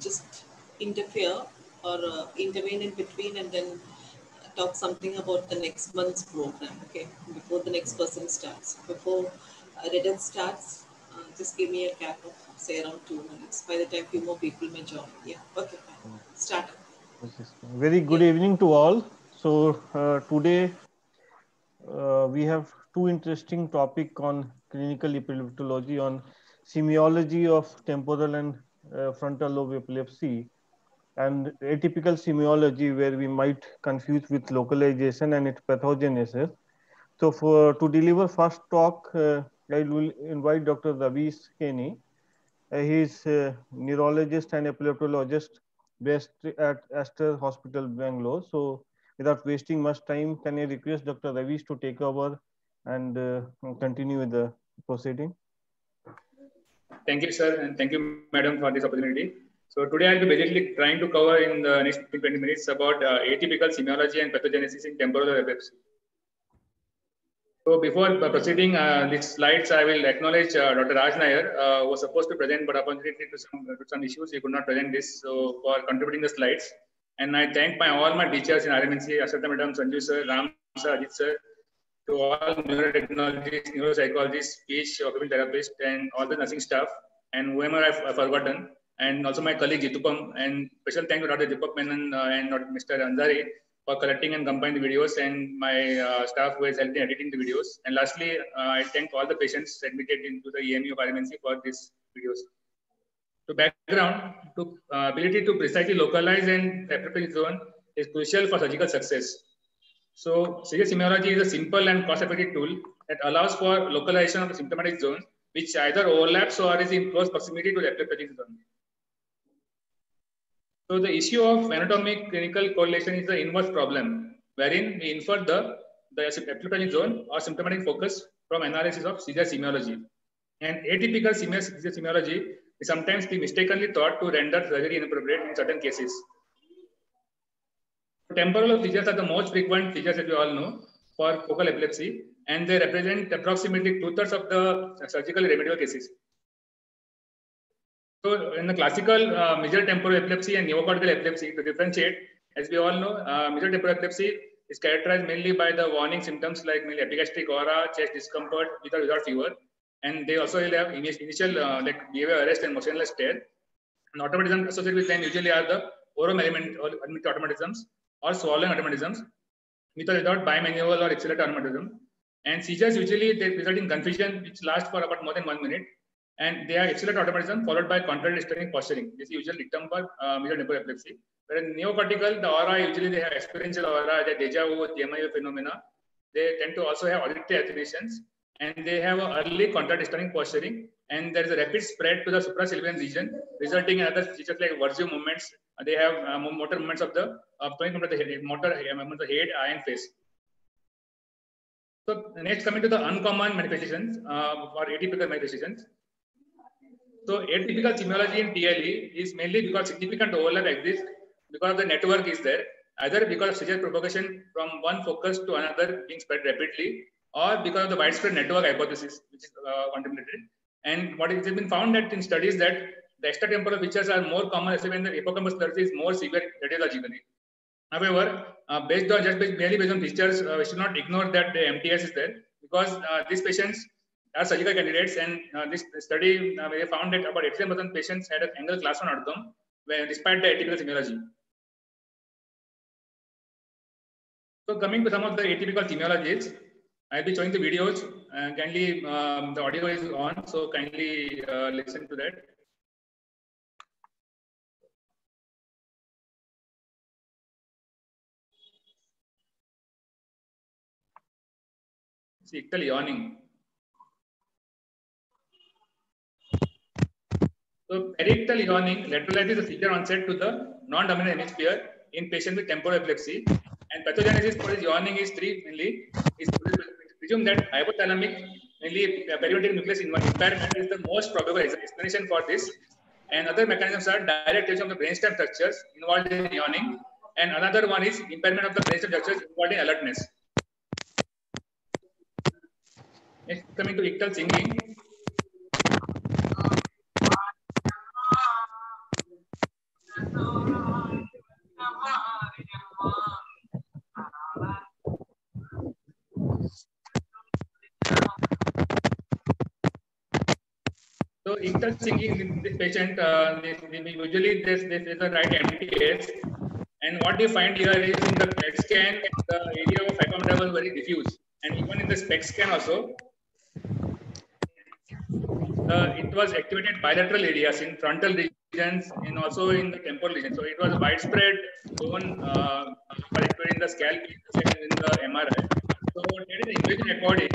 just interfere or uh, intervene in between and then talk something about the next month's program, okay? Before the next person starts. Before uh, Rajit starts, uh, just give me a gap of say around two minutes. By the time few more people may join. Yeah, okay, fine. Start. Very good yeah. evening to all. So uh, today uh, we have two interesting topic on clinical epileptology on semiology of temporal and uh, frontal lobe epilepsy and atypical semiology where we might confuse with localization and its pathogenesis. So for to deliver first talk, uh, I will invite Dr. Ravi Keni. Uh, he is a neurologist and epileptologist based at Aster Hospital, Bangalore. So without wasting much time, can I request Dr. Ravi to take over and uh, continue with the proceeding? Thank you, sir, and thank you, madam, for this opportunity. So today I'll be basically trying to cover in the next 20 minutes about uh, atypical semiology and pathogenesis in temporal epilepsy. So before proceeding uh, these slides, I will acknowledge uh, Dr. Raj Nair, uh, was supposed to present, but unfortunately to some, to some issues, he could not present this. So for contributing the slides. And I thank my all my teachers in RMNC, Ashalatha Madam, Sanju sir, Ram sir, Ajit sir, to all neurotechnologists, neuropsychologists, speech, occupational therapists, and all the nursing staff, and whoever I've, I've forgotten and also my colleague Jitupam, and special thank to Dr. Menon uh, and Mr. Anzari for collecting and compiling the videos, and my uh, staff who has helped in editing the videos. And lastly, uh, I thank all the patients admitted into the EMU of RMNC for these videos. To background, to uh, ability to precisely localize and appropriate zone is crucial for surgical success. So, seizure semiology is a simple and cost-effective tool that allows for localization of the symptomatic zones, which either overlaps or is in close proximity to the epileptic zone. So the issue of anatomic clinical correlation is the inverse problem, wherein we infer the, the epileptic zone or symptomatic focus from analysis of seizure semiology. And atypical seizure semiology is sometimes be mistakenly thought to render surgery inappropriate in certain cases. Temporal seizures are the most frequent seizures that we all know for focal epilepsy, and they represent approximately two-thirds of the surgical remedial cases. So in the classical uh, mesial temporal epilepsy and neocortical epilepsy, to differentiate, as we all know, uh, mesial temporal epilepsy is characterized mainly by the warning symptoms like mainly epigastric aura, chest discomfort with or without fever. And they also will have initial uh, like behavior arrest and motionless stare. And automatism associated with them usually are the oroalimentary automatisms or swallowing automatisms with or without bimanual or accelerated automatism. And seizures usually they result in confusion which lasts for about more than one minute and they are excellent automatism followed by contrary disturbing posturing. This is usually dictum for uh, mesial temporal epilepsy. Whereas neocortical, the aura usually they have experiential aura, the deja vu, TMI phenomena. They tend to also have auditory hallucinations and they have early contrary disturbing posturing and there is a rapid spread to the suprasylvian region, resulting in other features like vertigo movements. They have uh, motor movements of the uh, coming from the head, motor of the head, eye, and face. So next, coming to the uncommon manifestations uh, or atypical manifestations. So atypical semiology in TLE is mainly because significant overlap exists because the network is there, either because of seizure propagation from one focus to another being spread rapidly, or because of the widespread network hypothesis, which is uh, contemplated. And what has been found that in studies that the extratemporal features are more common, especially when the hippocampus palsy is more severe radiologically. However, uh, based on just based, merely based on features, uh, we should not ignore that the MTS is there because uh, these patients are surgical candidates, and uh, this study uh, we found that about 87% patients had an Engel class 1 outcome where, despite the atypical semiology. So coming to some of the atypical semiologies, I'll be showing the videos. Uh, kindly, um, the audio is on, so kindly uh, listen to that. See, ictal yawning. So periictal yawning lateralizes the seizure onset to the non-dominant hemisphere in patients with temporal epilepsy. And pathogenesis for this yawning is three mainly. Is presume that hypothalamic, mainly periventricular nucleus impairment is the most probable explanation for this. And other mechanisms are direct of the brainstem structures involved in yawning. And another one is impairment of the brainstem structures involved in alertness. Next, coming to ictal singing. So ictal singing in this patient, uh, this, usually this, this is a right MTS. And what you find here is in the PET scan, the area of hypometer was very diffuse. And even in the SPECT scan also, uh, it was activated bilateral areas in frontal regions and also in the temporal region. So it was widespread zone uh, in the scalp in the MRI. So there is image recording.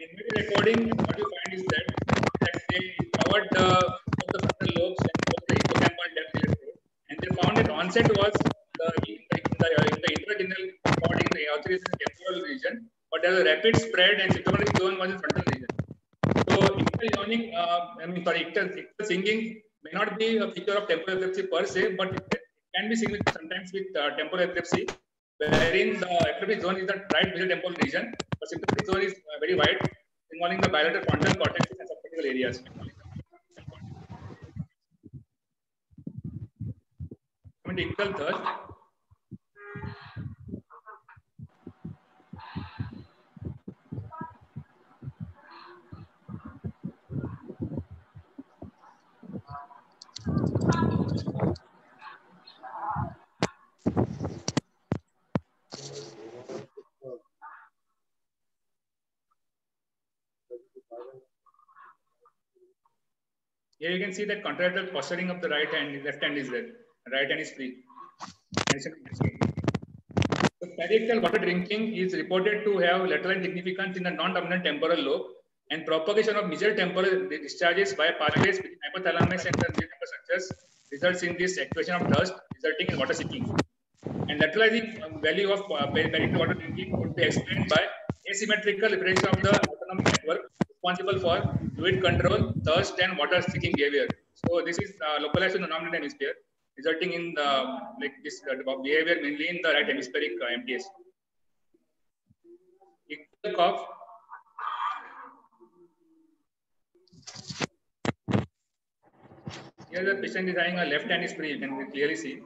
And recording, what you find is that, that they covered the, both the frontal lobes and both the hippocampal depth. And they found that onset was the, in the, in the, in the intradental cord in the authorization temporal region, but there was a rapid spread and symptomatic zone was in frontal region. So ictal yawning, uh, I mean, sorry, ictal, singing may not be a feature of temporal epilepsy per se, but it, can be seen sometimes with uh, temporal epilepsy, wherein the epileptic zone is the right mesial temporal region, but symptomatic zone is uh, very wide, involving the bilateral frontal cortex subcortical areas. Coming to ictal thirst. Here you can see that contralateral posturing of the right hand, left hand is there. Right hand is free. So periictal water drinking is reported to have lateral significance in the non-dominant temporal lobe and propagation of mesial temporal discharges by pathways within hypothalamus and the temporal structures results in this activation of thirst resulting in water seeking. And lateralizing value of uh, periictal water drinking could be explained by asymmetrical differentiation of the autonomic network responsible for fluid control, thirst, and water seeking behavior. So this is uh, localized in the non hemisphere, resulting in the like this uh, behavior mainly in the right hemispheric uh, MTS. Ictal cough. Here the patient is having a left hand is you can clearly see.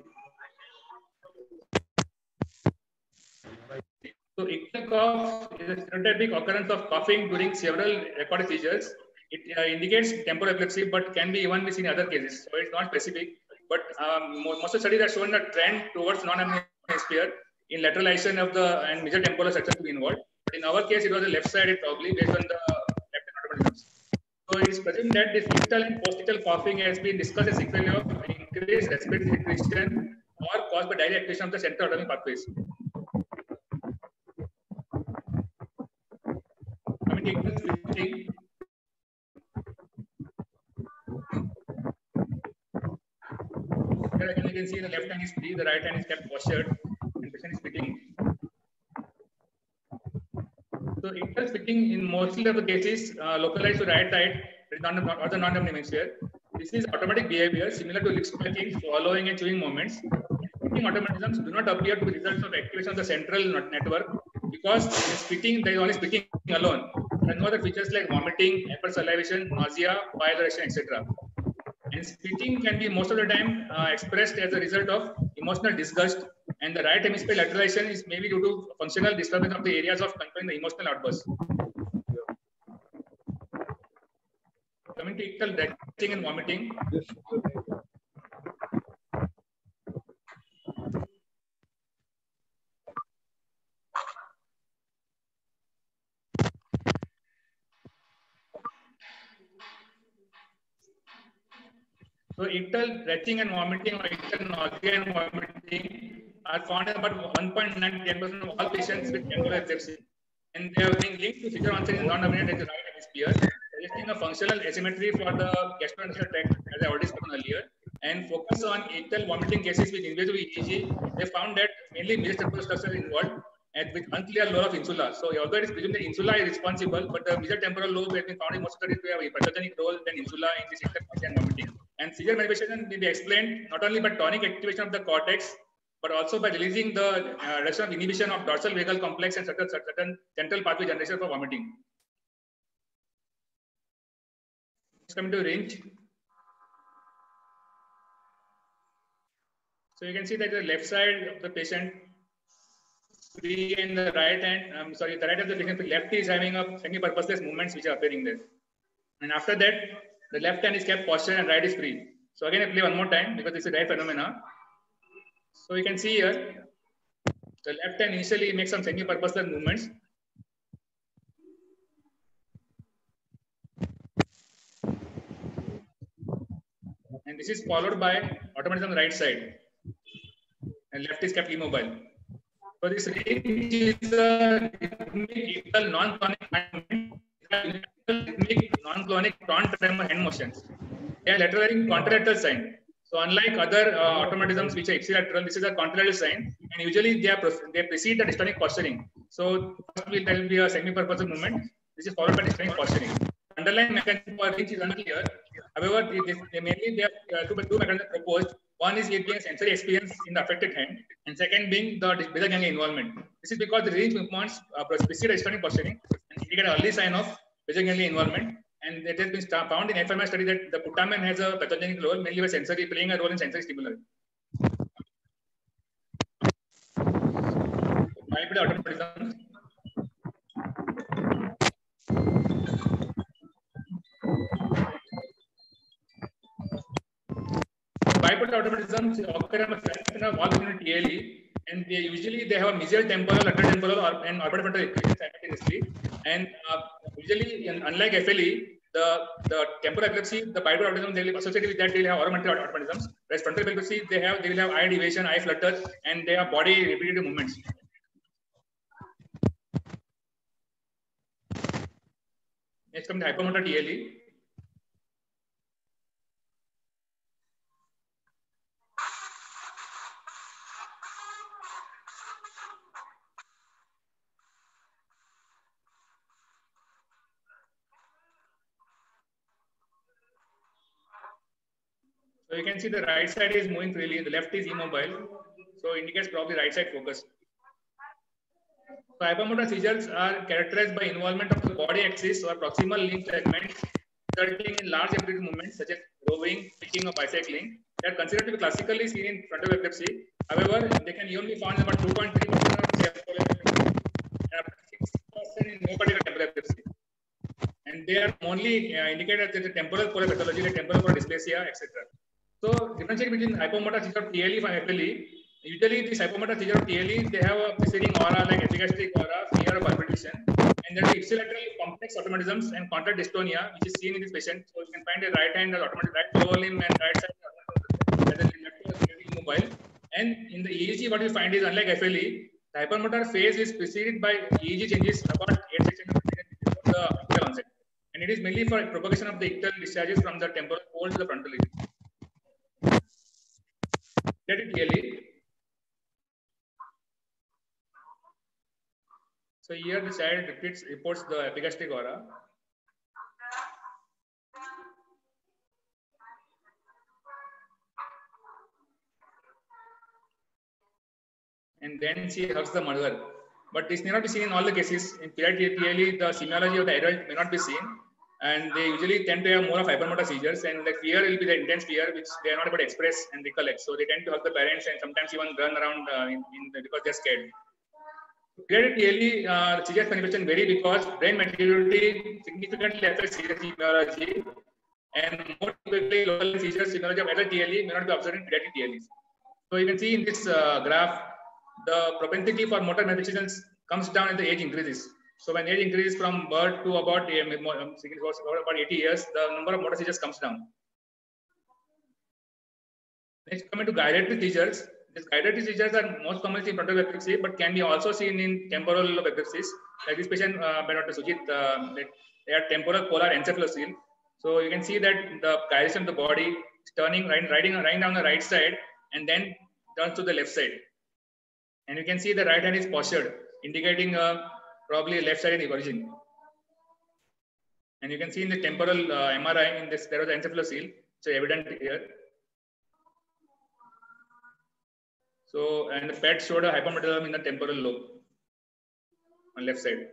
So cough is a stereotypic occurrence of coughing during several recorded seizures. It uh, indicates temporal epilepsy, but can be even seen in other cases. So it's not specific. But um, most of the studies have shown a trend towards non-hemisphere in lateralization of the and mesial temporal structure to be involved. But in our case, it was the left sided probably based on the left automatisms. So it is present that this ictal and postictal coughing has been discussed as sequelae of increased respiratory secretion or caused by direct activation of the central autonomic pathways. Again, you can see the left hand is free, the right hand is kept postured, and patient is spitting. So ictal spitting in mostly of the cases uh, localized to right side, or the non-dominant hemisphere. This is automatic behavior similar to lip smacking, swallowing, and chewing movements. Spitting automatisms do not appear to be results of activation of the central network because in spitting there is only spitting alone. No other features like vomiting, hypersalivation, nausea, bile etc. And spitting can be most of the time uh, expressed as a result of emotional disgust. And the right hemisphere lateralization is maybe due to functional disturbance of the areas of controlling the emotional outburst. Coming to retching and vomiting. Ictal retching and vomiting or ictal nausea and vomiting are found in about 1.9% of all patients with temporal epilepsy. And they are being linked to seizure onset in non-dominant and the right hemisphere, suggesting a functional asymmetry for the gastrointestinal tract, as I already spoken earlier. And focus on ictal vomiting cases with invasive EEG, they found that mainly mesial temporal structure involved and with unclear role of insula. So although it is presumed that insula is responsible, but the mesial temporal lobe has been found in most studies to have a pathogenic role than insula in this ictal and vomiting. And seizure manifestation may be explained not only by tonic activation of the cortex, but also by releasing the uh, rest of inhibition of dorsal vagal complex and certain, certain central pathway generation for vomiting. Coming to range. So you can see that the left side of the patient and the right hand, I'm sorry, the right of the patient, the left is having a semi-purposeless movements which are appearing there. And after that, the left hand is kept posture and right is free. So again, I play one more time because it's a rare phenomena. So you can see here, the left hand initially makes some semi-purposeful movements. And this is followed by automatism on the right side. And left is kept immobile. So this range is a rhythmic rhythmic non-clonic front tremor hand motions. They are lateral contralateral sign. So unlike other uh, automatisms which are ipsilateral, this is a contralateral sign, and usually they are they precede the dystonic posturing. So first will there will be a semi-purposive movement. This is followed by dystonic posturing. Underlying mechanism for which is unclear. However, they, they mainly they have uh, two, two mechanisms proposed. One is it being sensory experience in the affected hand, and second being the basal ganglia involvement. This is because the range movements uh, precede dystonic posturing and indicate early sign of ganglia involvement. And it has been found in FMR study that the putamen has a pathogenic role, mainly by sensory, playing a role in sensory stimuli. Bipedal automatism. Bipedal automatisms occur in a wall unit TLE, and they usually they have a mesial temporal, lateral temporal, or, and orbitofrontal equation simultaneously. And uh, usually, unlike FLE, the, the temporal epilepsy, the bipedal automatism, they will associated with that, they will have oromotor automatisms. Whereas frontal epilepsy, they have they will have eye deviation, eye flutter, and they have body repetitive movements. Next comes the hypermotor TLE. So you can see the right side is moving freely, the left is immobile. So indicates probably right side focus. So hypermotor seizures are characterized by involvement of the body axis or proximal limb segments, resulting in large amplitude movements such as rowing, picking, or bicycling. They are considered to be classically seen in frontal epilepsy. However, they can even be found in about 2.3% of and 6% in no particular temporal epilepsy. And they are only uh, indicated as the temporal polar pathology, like temporal polar dysplasia, etc. So differentiate between hypomotor seizure of TLE and FLE. Usually this hypomotor seizure of TLE, they have a preceding aura like epigastric aura, fear of palpitation. And then the ipsilateral complex automatisms and contract dystonia, which is seen in this patient. So you can find a right hand automatic, right lower limb and right side as immobile. And in the EEG, what you find is unlike FLE, the hypermotor phase is preceded by EEG changes about 8 seconds before the onset. And it is mainly for propagation of the ictal discharges from the temporal pole to the frontal region. Get it clearly. So here the child repeats, reports the epigastric aura. And then she hugs the mother. But this may not be seen in all the cases. In clearly the semiology of the adult may not be seen and they usually tend to have more of hypermotor seizures and the fear will be the intense fear which they are not able to express and recollect so they tend to hug the parents and sometimes even run around uh, in, in the, because they're scared clearly uh, seizures manifestation vary because brain maturity significantly affects seizure semiology and more typically local seizure semiology of adult TLE may not be observed in pediatric TLEs. So you can see in this uh, graph, the propensity for motor manifestations comes down as the age increases. So when age increases from birth to about, about 80 years, the number of motor seizures comes down. Next, coming to gyratory seizures. These gyratory seizures are most commonly seen in frontal epilepsy, but can be also seen in temporal epilepsies. Like this patient uh, by Dr. Sujit, uh, they are temporal polar encephalocele. So you can see that the gyration of the body is turning, right, riding, riding down the right side, and then turns to the left side. And you can see the right hand is postured, indicating a probably left side in origin. And you can see in the temporal uh, MRI in this, there was encephalocele, so evident here. So, and the PET showed a hypometabolism in the temporal lobe on left side.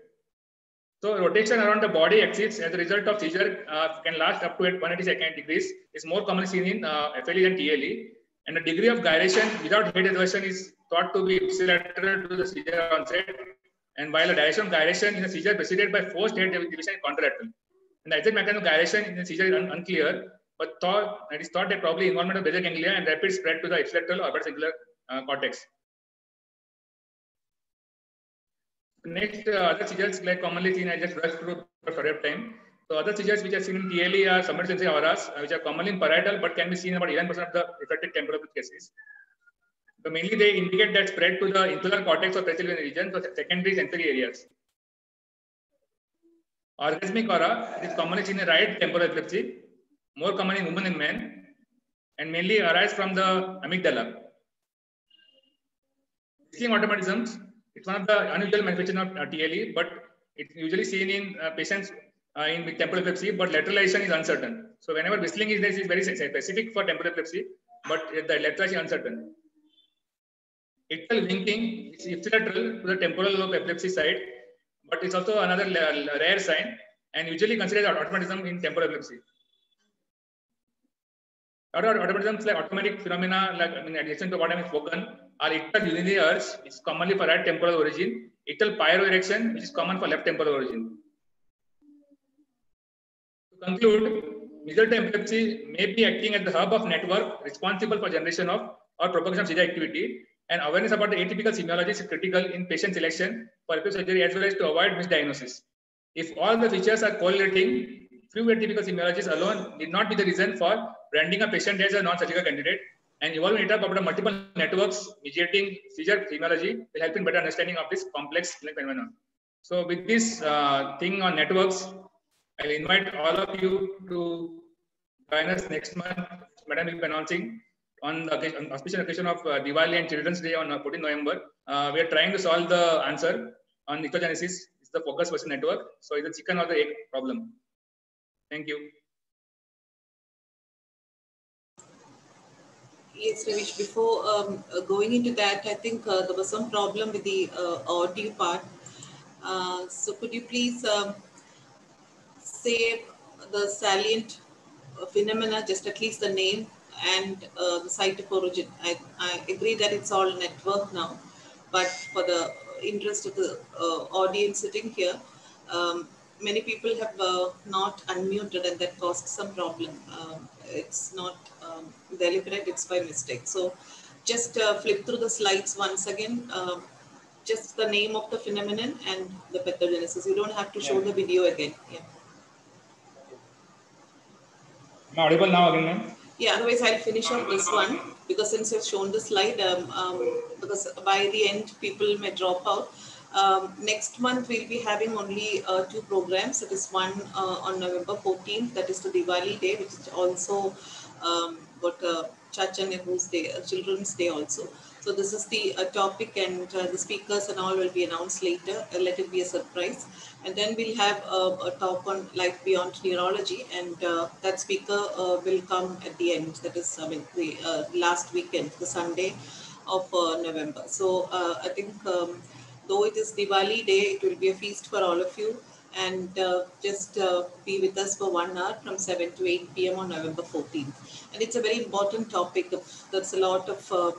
So rotation around the body axis as a result of seizure uh, can last up to 180 second degrees. Is more commonly seen in uh, FLE than TLE. And the degree of gyration without head elevation is thought to be ipsilateral to the seizure onset. And while the direction of gyration in a seizure preceded by forced head division is contralateral. And the exact mechanism of gyration in the seizure is un unclear, but thought, it is thought that probably involvement of basal ganglia and rapid spread to the ipsilateral orbitocingulate uh, cortex. Next, uh, other seizures like commonly seen, I just rushed through for of time. So other seizures which are seen in TLE are submergence auras, uh, which are commonly in parietal, but can be seen about 11% of the affected temporal cases. So mainly they indicate that spread to the insular cortex or peritonial region, so secondary sensory areas. Orgasmic aura is commonly seen in right temporal epilepsy, more common in women and men, and mainly arise from the amygdala. Whistling automatisms it's one of the unusual manifestations of uh, TLE, but it's usually seen in uh, patients uh, in with temporal epilepsy, but lateralization is uncertain. So whenever whistling is there, it's very specific for temporal epilepsy, but the lateralization is uncertain. Ictal winking is ipsilateral to the temporal lobe epilepsy side, but it's also another rare sign and usually considered automatism in temporal epilepsy. Automatisms like automatic phenomena, like in addition to what I have spoken, are ictal unilinear, is commonly for right temporal origin, ictal piloerection, which is common for left temporal origin. To conclude, mesial epilepsy may be acting at the hub of network responsible for generation of or propagation of seizure activity, and awareness about the atypical semiology is critical in patient selection for epilepsy surgery as well as to avoid misdiagnosis. If all the features are correlating, few atypical semiologies alone need not be the reason for branding a patient as a non-surgical candidate and evolving data about multiple networks mediating seizure semiology will help in better understanding of this complex phenomenon. So with this uh, thing on networks, I invite all of you to join us next month. Madam will be announcing on the occasion, auspicious occasion of uh, Diwali and Children's Day on uh, 14 November. Uh, we are trying to solve the answer on ictogenesis. It's the focus person network. So it's the chicken or the egg problem. Thank you. Yes, Ravish, before um, uh, going into that, I think uh, there was some problem with the uh, audio part. So could you please um, say the salient phenomena, just at least the name and uh, the site of origin? I, I, agree that it's all network now, but for the interest of the uh, audience sitting here, um, many people have not unmuted and that caused some problem. Um, it's not um, deliberate, it's by mistake. So just uh, flip through the slides once again. Um, just the name of the phenomenon and the pathogenesis. You don't have to show yeah. the video again. Yeah. Am audible now again, ma'am? Yeah, otherwise I'll finish up this one because since you've shown the slide, um, um, because by the end people may drop out. Um, next month, we'll be having only uh, two programs. That is one uh, on November 14th, that is the Diwali Day, which is also um, what uh, Nehru's Day, uh, Children's Day also. So this is the uh, topic and uh, the speakers and all will be announced later. Uh, let it be a surprise. And then we'll have a talk on life beyond neurology and that speaker will come at the end. That is, I mean, the last weekend, the Sunday of November. So I think um, though it is Diwali day, it will be a feast for all of you. And uh, just uh, be with us for one hour from 7 to 8 p.m. on November 14th. And it's a very important topic. There's a lot of uh,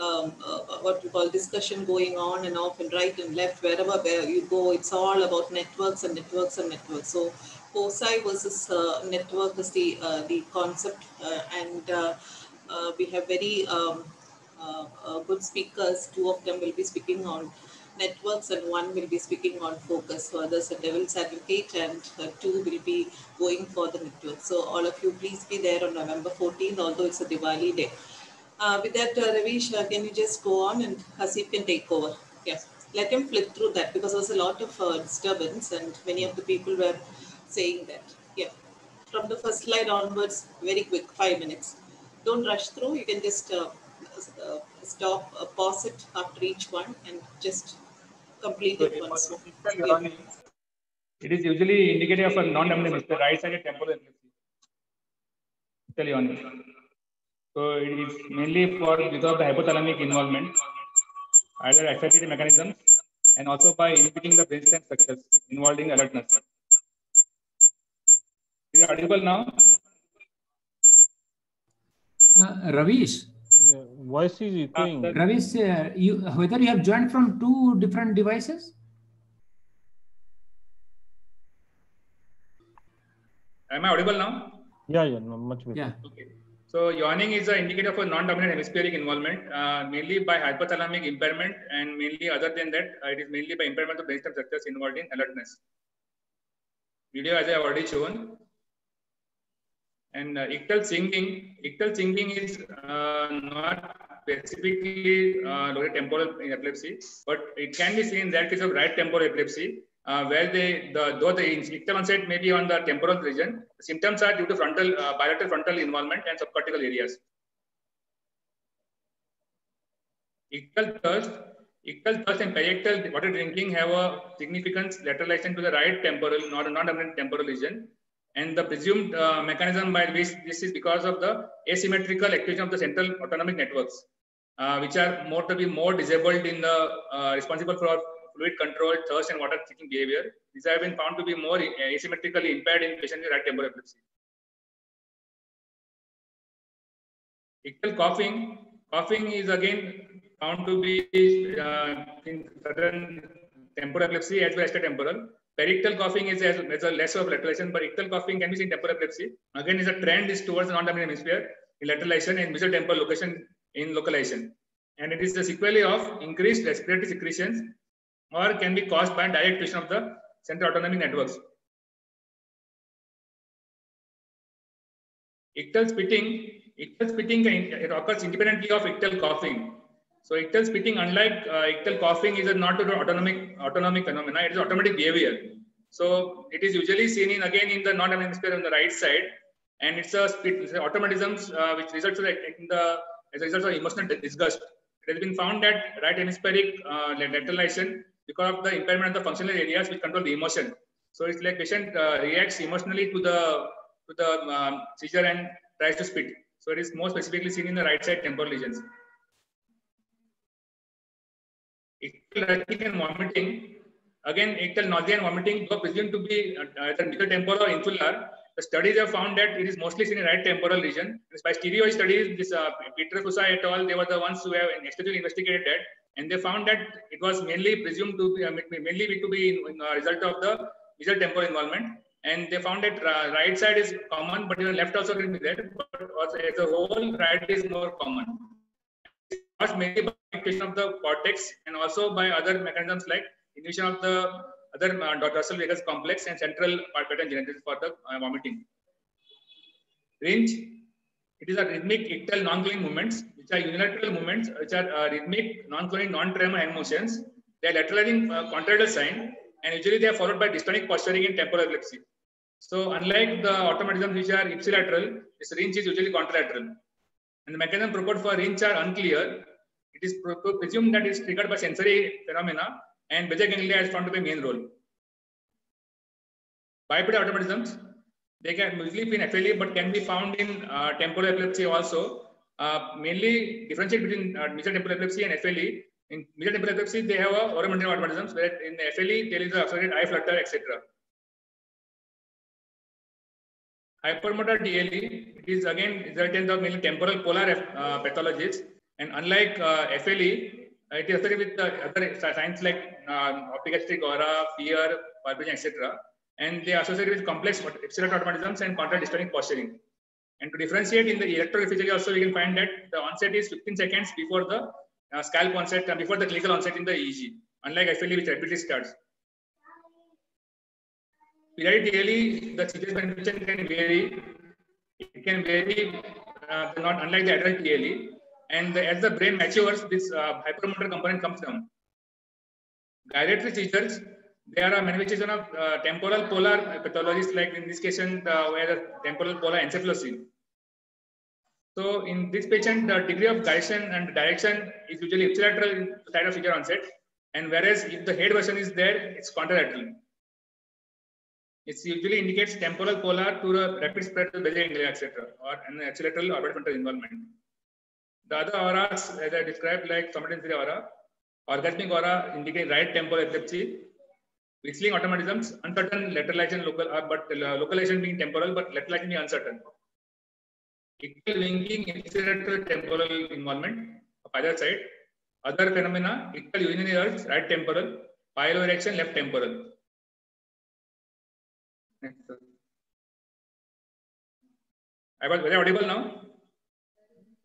um, uh, what we call discussion going on and off and right and left, wherever where you go, it's all about networks and networks and networks. So foci versus uh, network is the, uh, the concept. and we have very um, good speakers. Two of them will be speaking on networks and one will be speaking on focus. So others a devil's advocate and uh, two will be going for the network. So all of you please be there on November 14th, although it's a Diwali day. Uh, with that, uh, Ravish, uh, can you just go on and Haseeb can take over? Yes, let him flip through that because there was a lot of uh, disturbance and many of the people were saying that. Yeah, from the first slide onwards, very quick, five minutes. Don't rush through. You can just uh, uh, stop, pause it after each one and just complete it once. It is usually indicative of a non-dominant the right-sided temporal epilepsy. So it is mainly for because of the hypothalamic involvement, either excitatory mechanisms and also by inhibiting the brainstem structures involving alertness. Is it audible now? Uh, Ravish, voice is echoing. Uh, Ravish, uh, you, whether you have joined from two different devices? Am I audible now? Yeah, yeah, no, much better. Yeah. Okay. So yawning is an indicator a non-dominant hemispheric involvement, uh, mainly by hypothalamic impairment, and mainly other than that, uh, it is mainly by impairment of brainstem structures involved in alertness. Video as I have already shown. And uh, ictal singing, ictal singing is uh, not specifically uh, located temporal epilepsy, but it can be seen in that case of right temporal epilepsy, uh, where they, the, though the ictal onset may be on the temporal region, the symptoms are due to frontal, uh, bilateral frontal involvement and subcortical areas. Ictal thirst, ictal thirst and periictal water drinking have a significant lateralization to the right temporal, not non-dominant temporal region. And the presumed uh, mechanism by which this is because of the asymmetrical activation of the central autonomic networks, uh, which are more to be more disabled in the uh, responsible for fluid control, thirst, and water seeking behavior. These have been found to be more asymmetrically impaired in patients with right temporal epilepsy. Ictal coughing. Coughing is again found to be uh, in certain temporal epilepsy as well as temporal. Periictal coughing is as, as a less of lateralization, but ictal coughing can be seen in temporal epilepsy. Again, is a trend is towards the non-dominant hemisphere in lateralization and mesial temporal location in localization. And it is the sequelae of increased respiratory secretions or can be caused by direct activation of the central autonomic networks. Ictal spitting, ictal spitting it occurs independently of ictal coughing. So ictal spitting, unlike uh, ictal coughing, is a not an autonomic autonomic phenomena. It is automatic behavior. So it is usually seen in again in the non-dominant hemisphere on the right side, and it's a spit it's automatisms uh, which results in the as a result of emotional disgust. It has been found that right hemispheric uh, lateralization because of the impairment of the functional areas which control the emotion. So it's like patient uh, reacts emotionally to the to the um, seizure and tries to spit. So it is more specifically seen in the right side temporal lesions. Ictal and vomiting. Again, ictal nausea and vomiting are presumed to be either temporal or insular. The studies have found that it is mostly seen in right temporal region. By stereo studies, this uh, Peter Fusa et al. They were the ones who have extensively investigated that, and they found that it was mainly presumed to be uh, mainly to be in, in a result of the mesial temporal involvement. And they found that uh, right side is common, but even left also can be there. But as a whole, right is more common. It's mainly by activation of the cortex and also by other mechanisms like inhibition of the other uh, dorsal vagus complex and central part pattern genesis for the uh, vomiting. Range, it is a rhythmic ictal non-clonic movements, which are unilateral movements, which are uh, rhythmic non-clonic non-tremor hand motions. They are lateralizing uh, contralateral sign, and usually they are followed by dystonic posturing in temporal epilepsy. So unlike the automatisms which are ipsilateral, this range is usually contralateral. And the mechanism proposed for range are unclear. It is presumed that it is triggered by sensory phenomena and basal ganglia is found to play main role. Bipedal automatisms, they can usually be in FLE but can be found in uh, temporal epilepsy also. Uh, mainly differentiate between uh, mesial temporal epilepsy and FLE. In mesial temporal epilepsy, they have a oromontanide automatisms, where in the FLE, there is a associated eye flutter, etc. Hypermotor TLE, is again resultant of mainly temporal polar uh, pathologies. And unlike uh, FLE, it is associated with other signs like uh, optic aura, fear, palpitation, etc. And they are associated with complex epsilon automatisms and contradystonic posturing. And to differentiate in the electrophysiology also, we can find that the onset is 15 seconds before the uh, scalp onset, uh, before the clinical onset in the EEG, unlike FLE which rapidly starts. Periodically, the seizure manifestation can vary. It can vary, uh, not unlike the adult TLE. And the, as the brain matures, this uh, hypermotor component comes down. Gyratory seizures, they are manifestation of uh, temporal polar pathologies, like in this case, uh, where the temporal polar encephalocele. So in this patient, the degree of gyration and direction is usually ipsilateral side of seizure onset. And whereas if the head version is there, it's contralateral. It usually indicates temporal polar to the rapid spread to basal ganglia, etc., or an ipsilateral orbitofrontal involvement. The other auras, as I described, like somatosensory aura, orgasmic aura indicate right temporal epilepsy, whistling automatisms, uncertain lateralization local, uh, but uh, localization being temporal, but lateralization being uncertain. ictal winking incident temporal involvement of either side. Other phenomena, equal union urge, right temporal, piloerection, left temporal. Next. I was very audible now.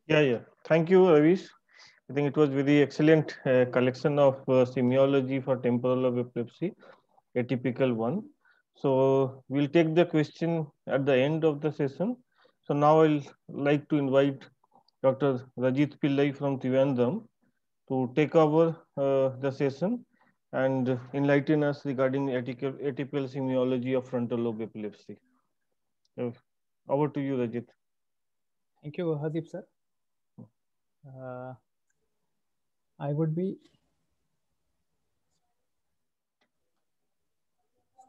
Yeah, yeah. Thank you, Ravish. I think it was very excellent uh, collection of uh, semiology for temporal lobe epilepsy, a typical one. So we'll take the question at the end of the session. So now I'll like to invite Dr. Rajit Pillai from Trivandrum to take over uh, the session and enlighten us regarding atypical, semiology of frontal lobe epilepsy. Uh, over to you, Rajit. Thank you, Haseeb sir. Uh, I would be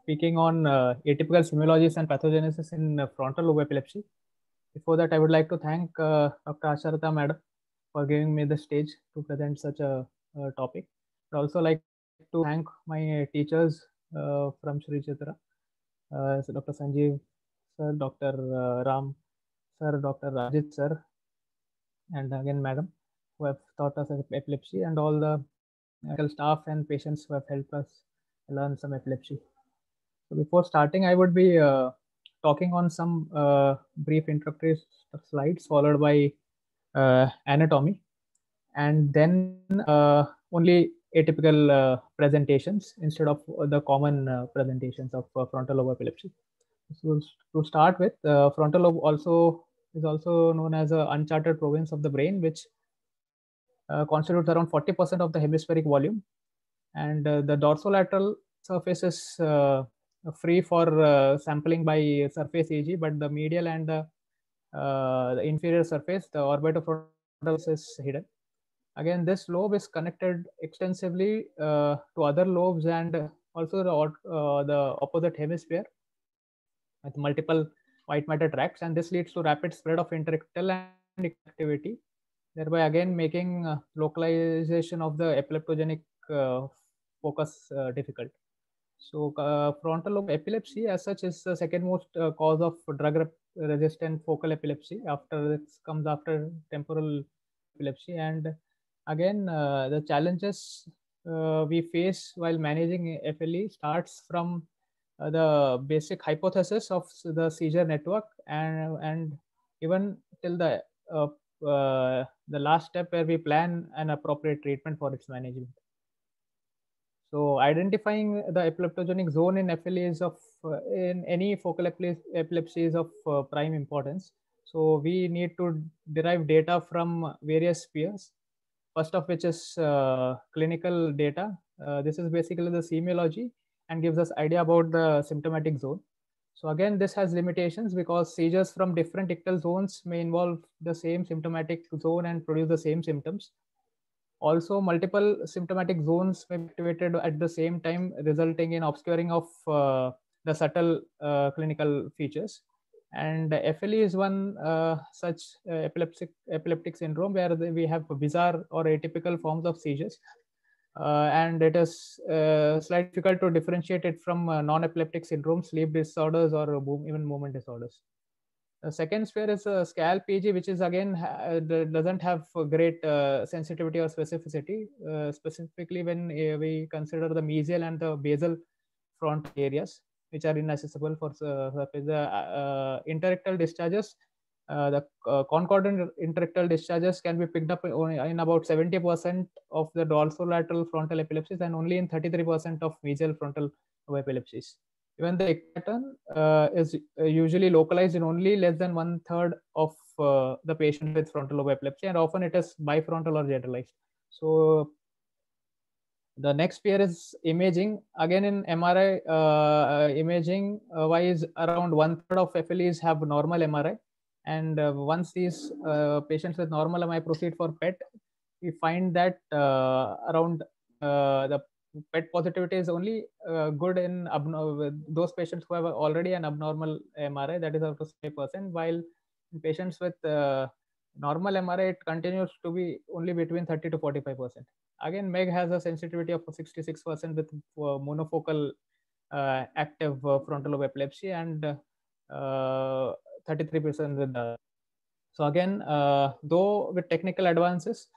speaking on uh, atypical semiologies and pathogenesis in uh, frontal lobe epilepsy. Before that, I would like to thank uh, Dr. Ashalatha madam for giving me the stage to present such a, a topic. I'd also like to thank my teachers uh, from Sri Chitra, uh, so Dr. Sanjeev sir, Dr. Uh, Ram sir, Dr. Rajit sir, and again madam who have taught us epilepsy and all the medical staff and patients who have helped us learn some epilepsy. So before starting, I would be uh, talking on some uh, brief introductory slides followed by uh, anatomy and then uh, only atypical uh, presentations instead of the common uh, presentations of frontal lobe epilepsy. So to start with, frontal lobe also is also known as an uncharted province of the brain, which constitutes around 40% of the hemispheric volume. And the dorsolateral surface is free for sampling by surface EEG, but the medial and the, the inferior surface, the orbitofrontal is hidden. Again, this lobe is connected extensively to other lobes and also the, the opposite hemisphere with multiple white matter tracts, and this leads to rapid spread of interictal activity thereby again making uh, localization of the epileptogenic uh, focus uh, difficult. So frontal lobe epilepsy as such is the second most cause of drug resistant focal epilepsy after it comes after temporal epilepsy and again the challenges we face while managing FLE starts from uh, the basic hypothesis of the seizure network and and even till the uh, uh, the last step where we plan an appropriate treatment for its management. So identifying the epileptogenic zone in FLE is of uh, in any focal epilepsy is of uh, prime importance. So we need to derive data from various spheres. First of which is uh, clinical data. Uh, this is basically the semiology and gives us idea about the symptomatic zone. So again, this has limitations because seizures from different ictal zones may involve the same symptomatic zone and produce the same symptoms. Also, multiple symptomatic zones may be activated at the same time, resulting in obscuring of uh, the subtle uh, clinical features. And FLE is one uh, such uh, epileptic, epileptic syndrome where we have bizarre or atypical forms of seizures uh, and it is uh, slightly difficult to differentiate it from non-epileptic syndrome, sleep disorders, or even movement disorders. The second sphere is a scalp EEG, which is again ha doesn't have great uh, sensitivity or specificity, uh, specifically when uh, we consider the mesial and the basal front areas, which are inaccessible for the interictal discharges uh, the uh, concordant interictal discharges can be picked up in about 70% of the dorsolateral frontal epilepsies and only in 33% of mesial frontal epilepsies. Even the pattern uh, is uh, usually localized in only less than one third of uh, the patient with frontal lobe epilepsy, and often it is bifrontal or generalized. So the next pair is imaging. Again, in MRI uh, imaging wise, around one third of FLEs have normal MRI and uh, once these uh, patients with normal MRI proceed for PET, we find that uh, around the PET positivity is only good in those patients who have already an abnormal MRI, that is up to 5%, while in patients with normal MRI, it continues to be only between 30 to 45%. Again, MEG has a sensitivity of 66% with monofocal uh, active uh, frontal lobe epilepsy and uh, 33% with the So again, though with technical advances,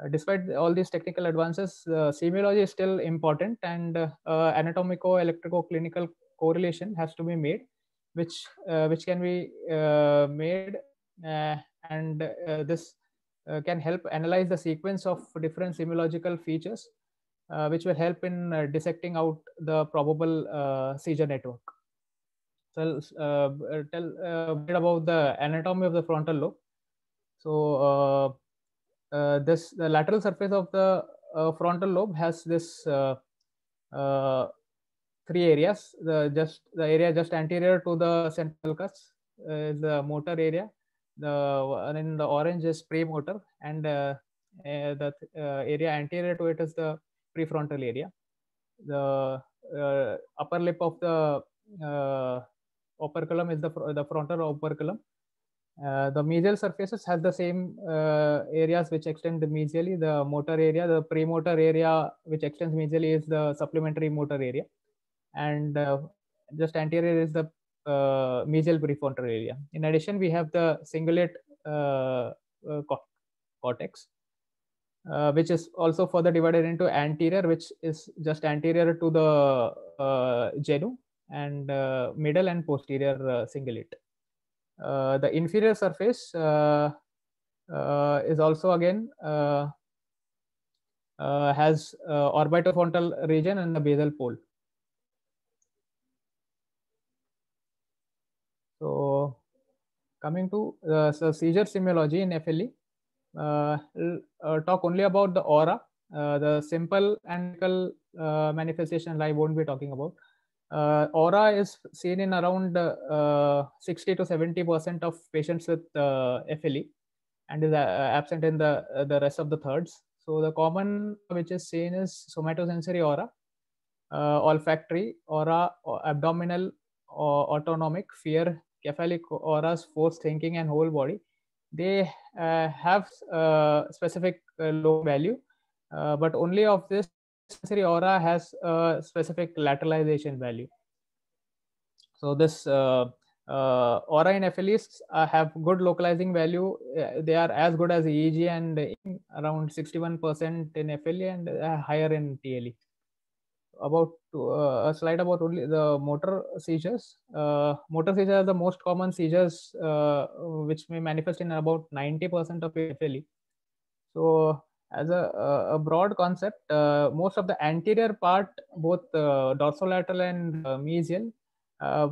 Uh, despite all these technical advances, uh, semiology is still important and uh, anatomico-electrico-clinical correlation has to be made, which which can be made and this uh, can help analyze the sequence of different semiological features, uh, which will help in uh, dissecting out the probable seizure network. So I'll tell a bit about the anatomy of the frontal lobe. So this the lateral surface of the frontal lobe has this three areas. The just the area just anterior to the central sulcus is the motor area. The in the orange is premotor and uh, uh, the uh, area anterior to it is the prefrontal area. The uh, upper lip of the uh, operculum is the, the frontal operculum uh, the mesial surfaces has the same areas which extend mesially the motor area the premotor area which extends mesially is the supplementary motor area and just anterior is the uh, mesial prefrontal area. In addition, we have the cingulate uh, uh, cortex, uh, which is also further divided into anterior, which is just anterior to the uh, genu, and uh, middle and posterior cingulate. The inferior surface is also again has orbitofrontal region and the basal pole. So coming to uh, so seizure semiology in FLE, uh, uh, talk only about the aura, uh, the simple uh, manifestation I won't be talking about. Uh, aura is seen in around 60 to 70% of patients with FLE and is absent in the, the rest of the thirds. So the common which is seen is somatosensory aura, olfactory aura, abdominal, autonomic, fear, cephalic auras, force thinking, and whole body, they uh, have uh, specific uh, low value, uh, but only of this sensory aura has a specific lateralization value. So this uh, uh, aura in FLEs have good localizing value. they are as good as EEG and around 61% in FLE and higher in TLE about uh, a slide about only the motor seizures. Uh, motor seizures are the most common seizures uh, which may manifest in about 90% of FLE. So as a, a broad concept, uh, most of the anterior part, both uh, dorsolateral and uh, mesial,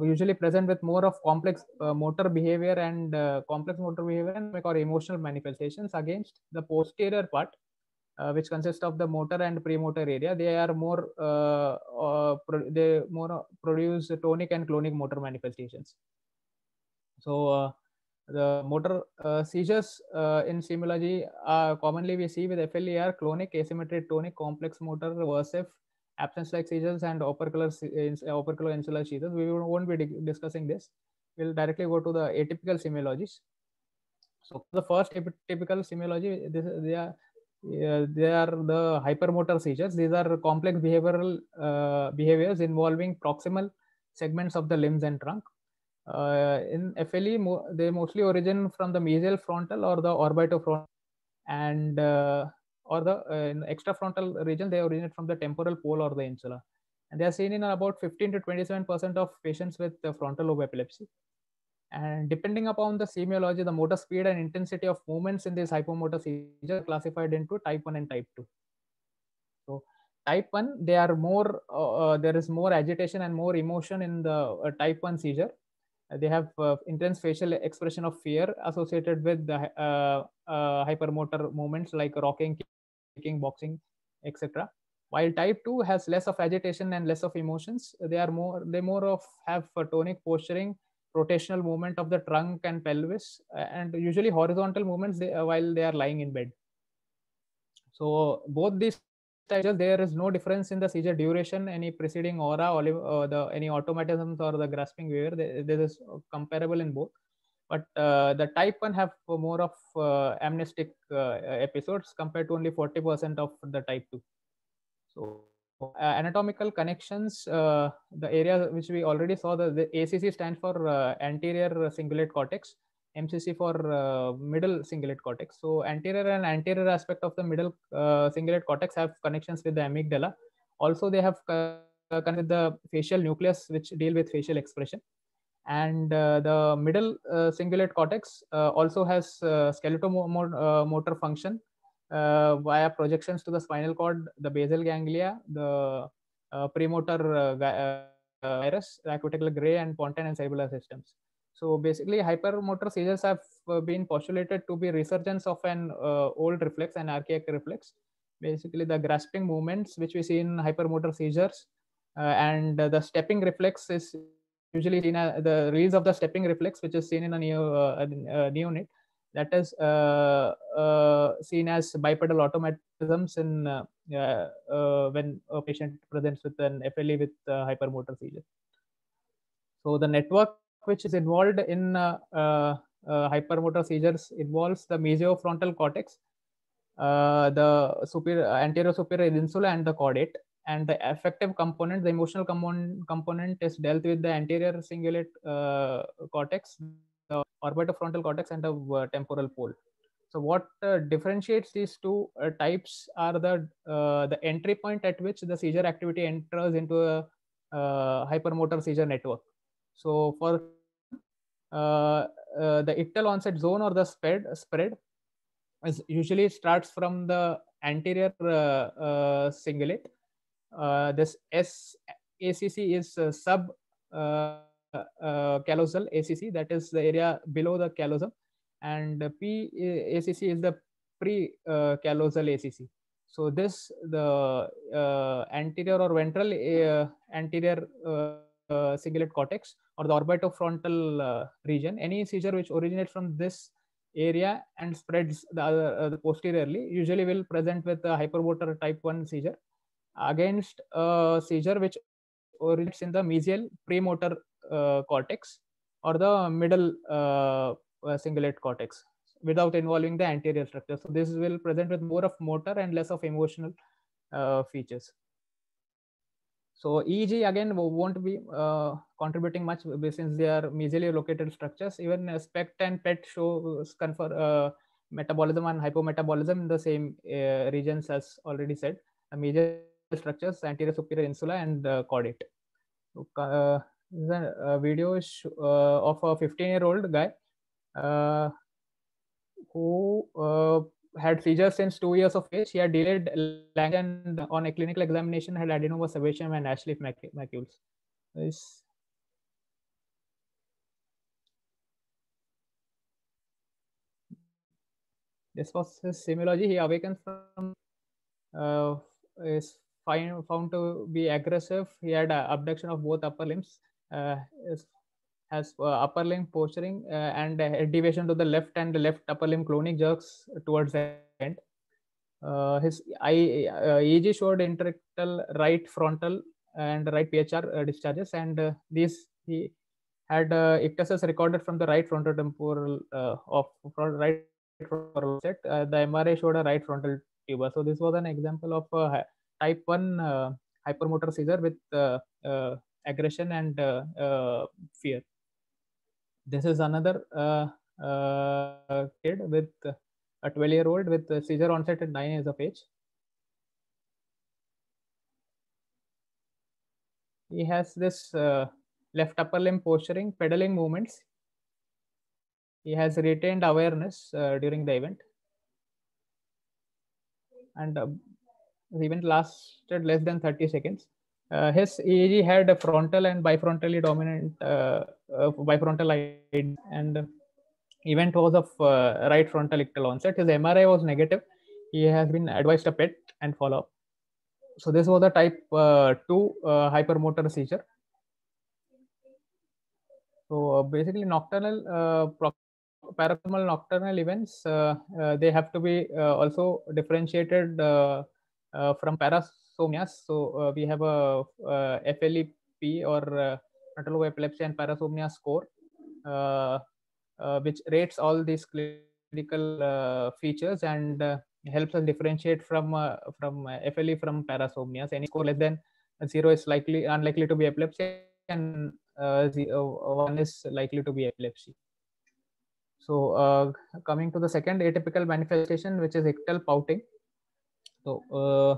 usually present with more of complex motor behavior and complex motor behavior and or emotional manifestations against the posterior part, uh, which consists of the motor and premotor area. They are more uh, uh, they more produce tonic and clonic motor manifestations. So uh, the motor uh, seizures uh, in semiology commonly we see with FLE are clonic asymmetric tonic complex motor versive absence like seizures and opercular insular seizures we won't be discussing this we'll directly go to the atypical semiologies so the first typical semiology this they are uh, they are the hypermotor seizures. These are complex behavioral uh, behaviors involving proximal segments of the limbs and trunk. Uh, in FLE, mo they mostly origin from the mesial frontal or the orbitofrontal, and uh, or the uh, in extrafrontal region they originate from the temporal pole or the insula, and they are seen in about 15 to 27 percent of patients with frontal lobe epilepsy. And depending upon the semiology, the motor speed and intensity of movements in this hypermotor seizure classified into type 1 and type 2. So type 1, they are more, uh, uh, there is more agitation and more emotion in the uh, type 1 seizure. They have uh, intense facial expression of fear associated with the uh, uh, hypermotor movements like rocking, kicking, boxing, etc while type 2 has less of agitation and less of emotions they are more they more of have tonic posturing rotational movement of the trunk and pelvis and usually horizontal movements they, while they are lying in bed. So both these there is no difference in the seizure duration any preceding aura or uh, the any automatisms or the grasping behavior this is comparable in both but uh, the type 1 have more of uh, amnestic uh, episodes compared to only 40% of the type 2 so uh, anatomical connections, uh, the area which we already saw, the, the ACC stands for anterior cingulate cortex. MCC for uh, middle cingulate cortex. So anterior and anterior aspect of the middle uh, cingulate cortex have connections with the amygdala. Also, they have with the facial nucleus, which deal with facial expression. And uh, the middle uh, cingulate cortex uh, also has uh, skeletal function via projections to the spinal cord, the basal ganglia, the premotor gyrus, the aqueductal gray, and pontine and cerebellar systems. So basically, hypermotor seizures have uh, been postulated to be resurgence of an uh, old reflex, an archaic reflex. Basically, the grasping movements which we see in hypermotor seizures, uh, and the stepping reflex is usually seen as the release of the stepping reflex, which is seen in a neo uh, neonate. That is uh, uh, seen as bipedal automatisms in when a patient presents with an FLE with hypermotor seizure. So the network which is involved in uh, uh, uh, hypermotor seizures involves the mesiofrontal cortex, the superior, anterior superior insula, and the caudate. And the affective component, the emotional component, is dealt with the anterior cingulate cortex, the orbitofrontal cortex, and the temporal pole. So what uh, differentiates these two uh, types are the uh, the entry point at which the seizure activity enters into a hypermotor seizure network. So for Uh, uh, the ictal onset zone or the spread spread is usually starts from the anterior uh, uh cingulate. this S ACC is sub callosal ACC, that is the area below the callosum, and P ACC is the pre callosal ACC. So this the uh, anterior or ventral uh, anterior uh, cingulate cortex or the orbitofrontal uh, region, any seizure which originates from this area and spreads the, uh, posteriorly usually will present with a hypermotor type 1 seizure against a seizure which originates in the mesial premotor uh, cortex or the middle uh, cingulate cortex without involving the anterior structure. So this will present with more of motor and less of emotional uh, features. So EEG again won't be uh, contributing much since they are mesially located structures. Even SPECT and PET shows confer uh, metabolism and hypometabolism in the same uh, regions as already said. The major structures, anterior superior insula and uh, caudate. Uh, the uh, video uh, of a 15 year old guy who had seizures since two years of age. He had delayed language and on a clinical examination had adenoma sebaceum and ash leaf macules. This this was his semiology. He awakens from uh, is find, found to be aggressive. He had abduction of both upper limbs. Uh, has uh, upper limb posturing uh, and deviation to the left and the left upper limb clonic jerks towards the end. Uh, his I, EEG showed interictal right frontal and right PHR discharges, and these he had uh, ictuses recorded from the right frontal temporal uh, of right frontal set. Uh, the MRI showed a right frontal tuber. So this was an example of type 1 uh, hypermotor seizure with aggression and fear this is another uh, uh, kid with a 12 year old with seizure onset at 9 years of age. He has this uh, left upper limb posturing, pedaling movements. He has retained awareness during the event. And the event lasted less than 30 seconds. Uh, his EEG had a frontal and bifrontally dominant uh, uh, bifrontal ID and event was of uh, right frontal ictal onset. His MRI was negative. He has been advised a PET and follow up. So this was a type uh, 2 uh, hypermotor seizure. So basically nocturnal paranormal nocturnal events, they have to be also differentiated from paras parasomnias. So uh, we have a, a FLEP or uh, frontal lobe epilepsy and parasomnia score, uh, uh, which rates all these clinical uh, features and helps us differentiate from from FLE from parasomnias. Any score less than zero is likely unlikely to be epilepsy, and zero, one is likely to be epilepsy. So uh, coming to the second atypical manifestation, which is ictal pouting. So uh, uh,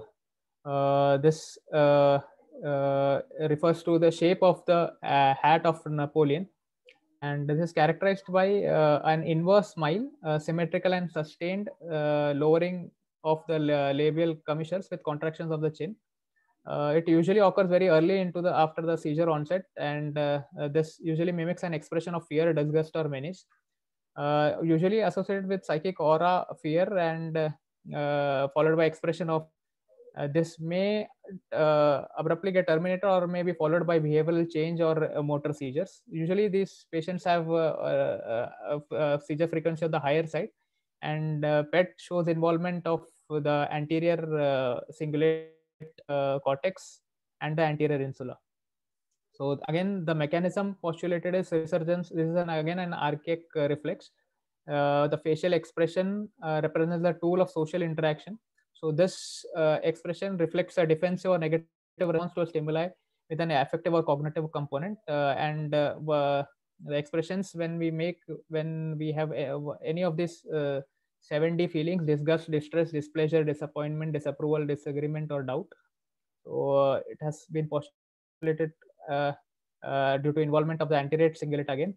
this uh, uh, refers to the shape of the uh, hat of Napoleon. And this is characterized by an inverse smile, symmetrical and sustained lowering of the labial commissures with contractions of the chin. Uh, it usually occurs very early into the after the seizure onset and uh, uh, this usually mimics an expression of fear disgust or menace usually associated with psychic aura fear and followed by expression of uh, this may uh, abruptly get terminated or may be followed by behavioral change or uh, motor seizures. Usually, these patients have uh, uh, uh, seizure frequency of the higher side, and PET shows involvement of the anterior cingulate cortex and the anterior insula. So again, the mechanism postulated is resurgence. This is an, again an archaic reflex. the facial expression represents the tool of social interaction so this uh, expression reflects a defensive or negative response to a stimuli with an affective or cognitive component. Uh, and uh, the expressions when we make, when we have any of these 7D feelings, disgust, distress, displeasure, disappointment, disapproval, disagreement, or doubt. So it has been postulated due to involvement of the anterior cingulate again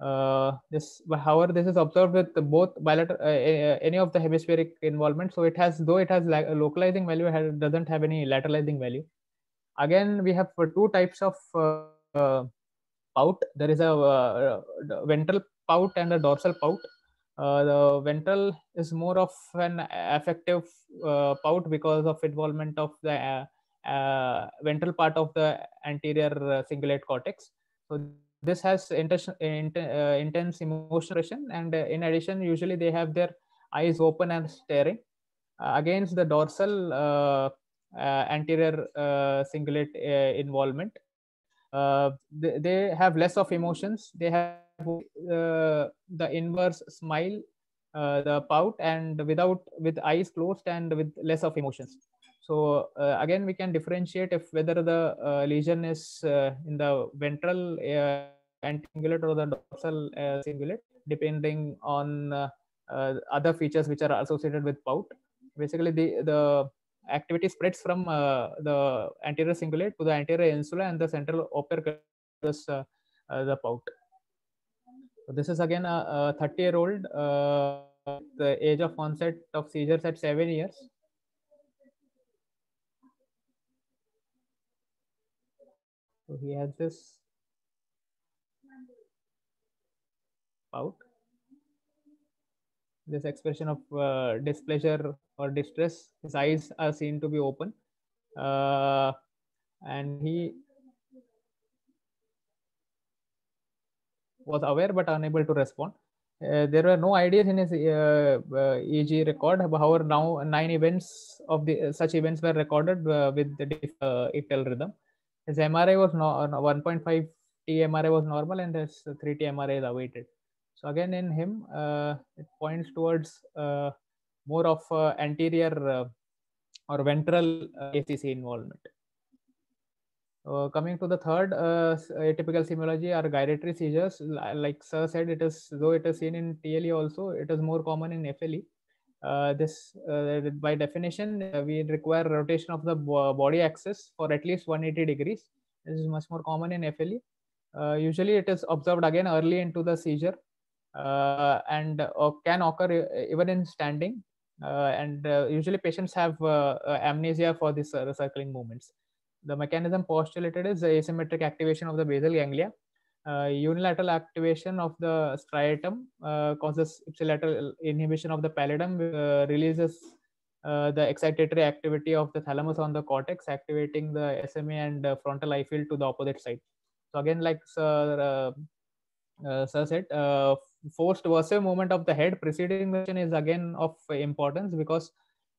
uh, this however this is observed with both bilateral uh, any of the hemispheric involvement so it has though it has a localizing value it doesn't have any lateralizing value. Again we have two types of uh, pout. There is a uh, ventral pout and a dorsal pout. Uh, the ventral is more of an affective uh, pout because of involvement of the ventral part of the anterior cingulate cortex. So this has intense, uh, intense emotion and uh, in addition usually they have their eyes open and staring uh, against the dorsal anterior cingulate involvement. They, they, have less of emotions. They have the inverse smile the pout and without with eyes closed and with less of emotions. So uh, again, we can differentiate if whether the uh, lesion is uh, in the ventral cingulate or the dorsal cingulate, depending on other features which are associated with pout. Basically, the the activity spreads from uh, the anterior cingulate to the anterior insula and the central operculus, uh, uh, the pout. So this is again a 30 year old, the age of onset of seizures at seven years. So he has this pout. This expression of uh, displeasure or distress, his eyes are seen to be open. Uh, and he was aware but unable to respond. Uh, there were no ideas in his uh, uh, EEG record. However, now nine events of the such events were recorded uh, with the uh, rhythm. His MRI was no, 1.5 T MRI was normal and his 3 T MRI is awaited. Again, in him, uh, it points towards uh, more of uh, anterior or ventral ACC involvement. Uh, coming to the third uh, atypical semiology are gyratory seizures. Like Sir said, it is though it is seen in TLE also, it is more common in FLE. Uh, this by definition we require rotation of the body axis for at least 180 degrees this is much more common in FLE usually it is observed again early into the seizure and uh, can occur even in standing. Uh, and usually patients have amnesia for these circling movements. The mechanism postulated is asymmetric activation of the basal ganglia. Uh, unilateral activation of the striatum uh, causes ipsilateral inhibition of the pallidum, uh, releases the excitatory activity of the thalamus on the cortex, activating the SMA and frontal eye field to the opposite side. So again, like Sir, Sir said, forced versive movement of the head preceding the is again of importance because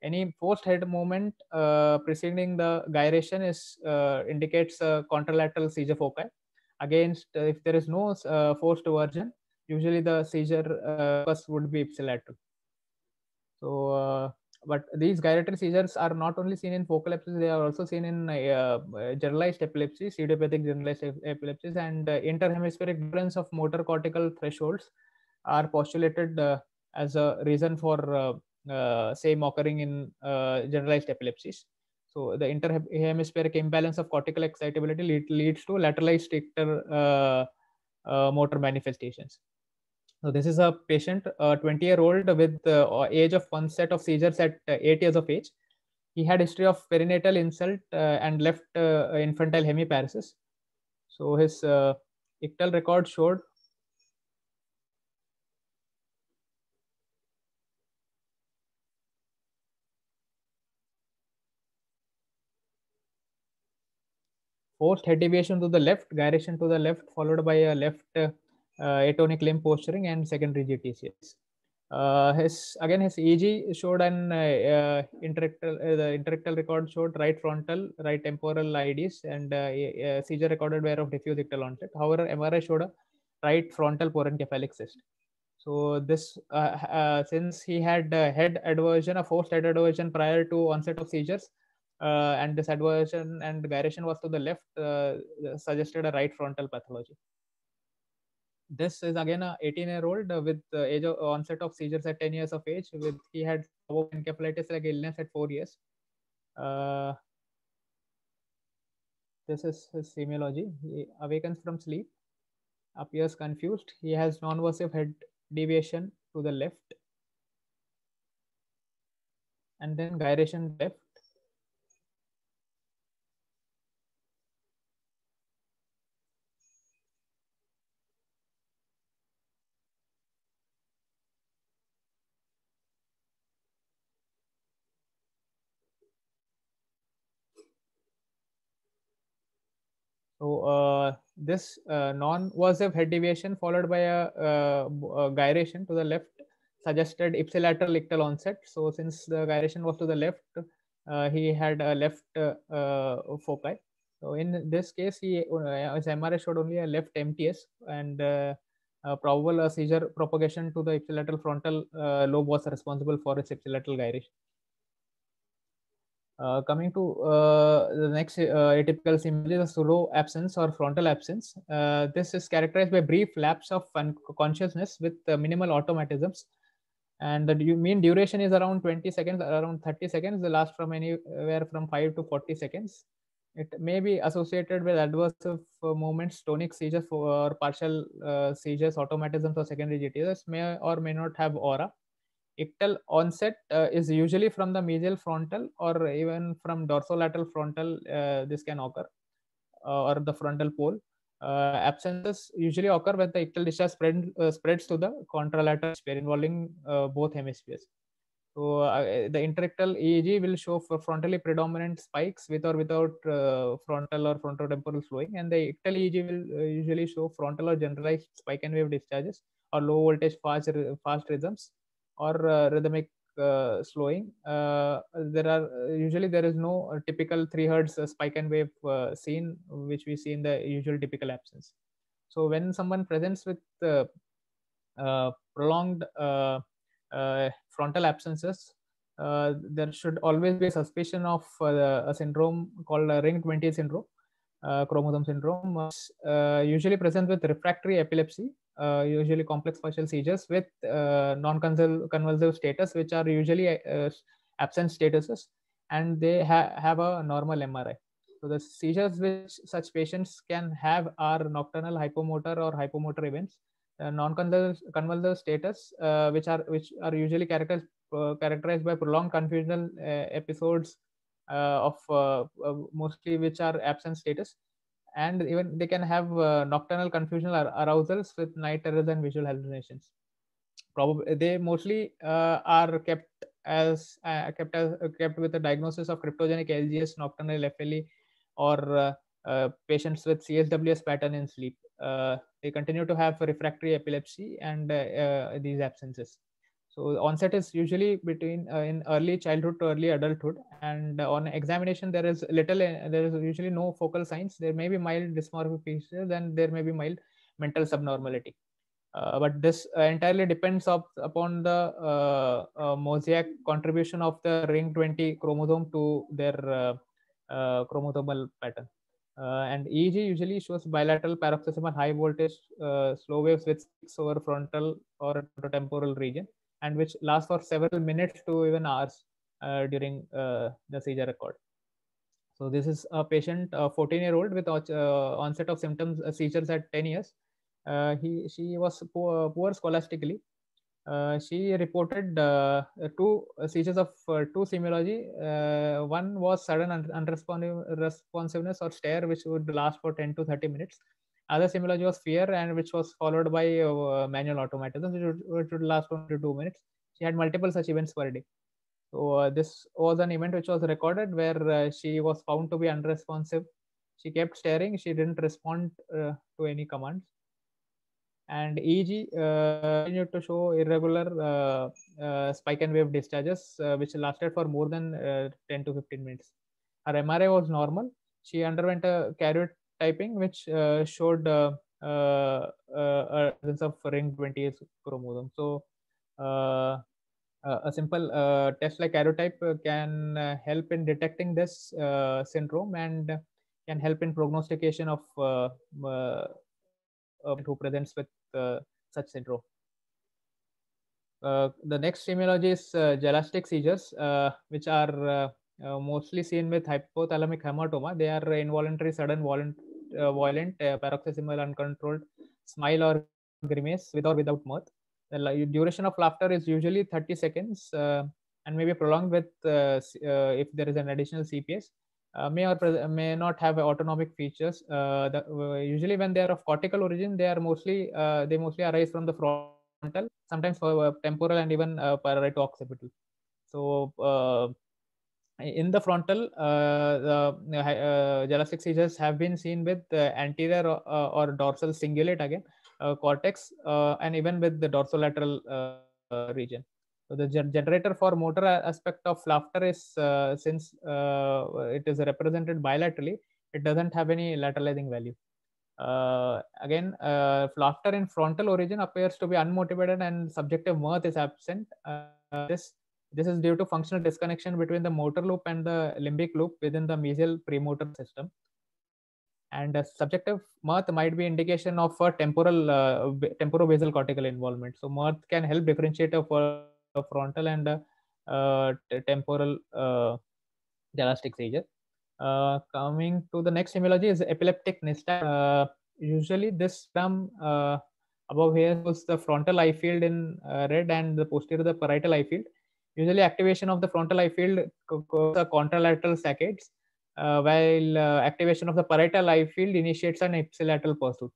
any forced head movement uh, preceding the gyration is uh, indicates a contralateral seizure foci. Against uh, if there is no uh, forced version, usually the seizure uh, would be ipsilateral. So, uh, but these gyratory seizures are not only seen in focal epilepsy; they are also seen in generalized epilepsy, idiopathic generalized epilepsies, and interhemispheric difference of motor cortical thresholds are postulated uh, as a reason for uh, uh, same occurring in generalized epilepsies. So the interhemispheric imbalance of cortical excitability lead, leads to lateralized ictal motor manifestations. So this is a patient, a 20 year old with uh, age of onset of seizures at uh, eight years of age. He had history of perinatal insult uh, and left infantile hemiparesis. So his ictal record showed forced head deviation to the left, gyration to the left, followed by a left uh, atonic limb posturing and secondary GTCS. Uh, his again his EEG showed an uh, interictal uh, the interictal record showed right frontal, right temporal IDs and uh, seizure recorded were of diffuse ictal onset. However, MRI showed a right frontal porencephalic cyst. So this uh, uh, since he had head adversion, a forced head adversion prior to onset of seizures, uh, and this adversion and gyration was to the left uh, suggested a right frontal pathology. This is again a 18 year old with age of onset of seizures at 10 years of age. With he had encephalitis like illness at four years. Uh, this is his semiology. He awakens from sleep, appears confused. He has non-versive head deviation to the left, and then gyration left So uh, this uh, non-versive head deviation followed by a, uh, a, gyration to the left suggested ipsilateral ictal onset. So since the gyration was to the left, uh, he had a left uh, foci. So in this case, he his MRI showed only a left MTS and probable seizure propagation to the ipsilateral frontal lobe was responsible for its ipsilateral gyration. Uh, coming to uh, the next uh, atypical symptom is a absence or frontal absence. Uh, this is characterized by brief lapse of consciousness with uh, minimal automatisms. And the mean duration is around 20 seconds, around 30 seconds. The last from anywhere from 5 to 40 seconds. It may be associated with adverse movements, tonic seizures, or partial seizures, automatisms, or secondary GTS may or may not have aura ictal onset uh, is usually from the mesial frontal or even from dorsolateral frontal uh, this can occur uh, or the frontal pole. Uh, absences usually occur when the ictal discharge spread, uh, spreads to the contralateral sphere involving both hemispheres. So the interictal EEG will show for frontally predominant spikes with or without frontal or frontotemporal flowing and the ictal EEG will usually show frontal or generalized spike and wave discharges or low voltage fast, fast rhythms or uh, rhythmic uh, slowing. Uh, there are usually there is no typical three hertz spike and wave seen, which we see in the usual typical absence. So when someone presents with prolonged frontal absences, uh, there should always be a suspicion of uh, a syndrome called ring 20 syndrome, chromosome syndrome, usually present with refractory epilepsy uh, usually complex partial seizures with uh, non-convulsive status, which are usually uh, absent statuses, and they ha have a normal MRI. So the seizures which such patients can have are nocturnal hypomotor or hypomotor events. Uh, non-convulsive status, uh, which are which are usually characterized uh, characterized by prolonged confusional episodes of mostly which are absent status and even they can have uh, nocturnal confusional arousals with night terrors and visual hallucinations. Probably they mostly uh, are kept as uh, kept as uh, kept with a diagnosis of cryptogenic lgs nocturnal fle or uh, uh, patients with csws pattern in sleep. They continue to have refractory epilepsy and these absences so onset is usually between uh, in early childhood to early adulthood, and uh, on examination there is little. Uh, there is usually no focal signs. There may be mild dysmorphic features, and there may be mild mental subnormality. Uh, but this uh, entirely depends of, upon the uh, mosaic contribution of the ring 20 chromosome to their chromosomal pattern. And EEG usually shows bilateral paroxysmal high voltage slow waves with six over frontal or temporal region and which lasts for several minutes to even hours uh, during uh, the seizure record. So this is a patient, a 14 year old with uh, onset of symptoms, seizures at 10 years. he, she was poor, poor scholastically uh, she reported uh, two seizures of uh, two semiology. one was sudden un unresponsiveness or stare, which would last for 10 to 30 minutes. Other semiology was fear, and which was followed by manual automatism, which would, which would last only two minutes. She had multiple such events per day. So uh, this was an event which was recorded where uh, she was found to be unresponsive. She kept staring. She didn't respond uh, to any commands and EEG uh, continued to show irregular uh, uh, spike and wave discharges, uh, which lasted for more than uh, 10 to 15 minutes. Her MRI was normal. She underwent a karyotyping, which uh, showed uh, uh, uh, a presence of ring 20 chromosome. So, a simple test like karyotype can help in detecting this syndrome and can help in prognostication of um, who presents with uh, such syndrome. Uh, the next semiology is uh, gelastic seizures, which are mostly seen with hypothalamic hamartoma. They are involuntary, sudden, violent, violent paroxysmal, uncontrolled smile or grimace with or without mirth. The duration of laughter is usually 30 seconds and may be prolonged with if there is an additional CPS uh, may or may not have autonomic features. Uh, the, uh, usually, when they are of cortical origin, they are mostly uh, they mostly arise from the frontal, sometimes uh, temporal and even uh, parieto-occipital. So, in the frontal, the gelastic seizures have been seen with anterior or, or, dorsal cingulate again cortex, and even with the dorsolateral region. So the generator for motor aspect of laughter is uh, since uh, it is represented bilaterally, it doesn't have any lateralizing value. Uh, again, uh, laughter in frontal origin appears to be unmotivated and subjective mirth is absent. Uh, this this is due to functional disconnection between the motor loop and the limbic loop within the mesial premotor system. And subjective mirth might be indication of a temporal uh, temporobasal cortical involvement. So mirth can help differentiate a frontal and uh, temporal uh, gelastic seizure. Uh, coming to the next semiology is epileptic nystagmus. usually this term above here was the frontal eye field in red and the posterior the parietal eye field. Usually activation of the frontal eye field the contralateral saccades, uh, while uh, activation of the parietal eye field initiates an ipsilateral pursuit.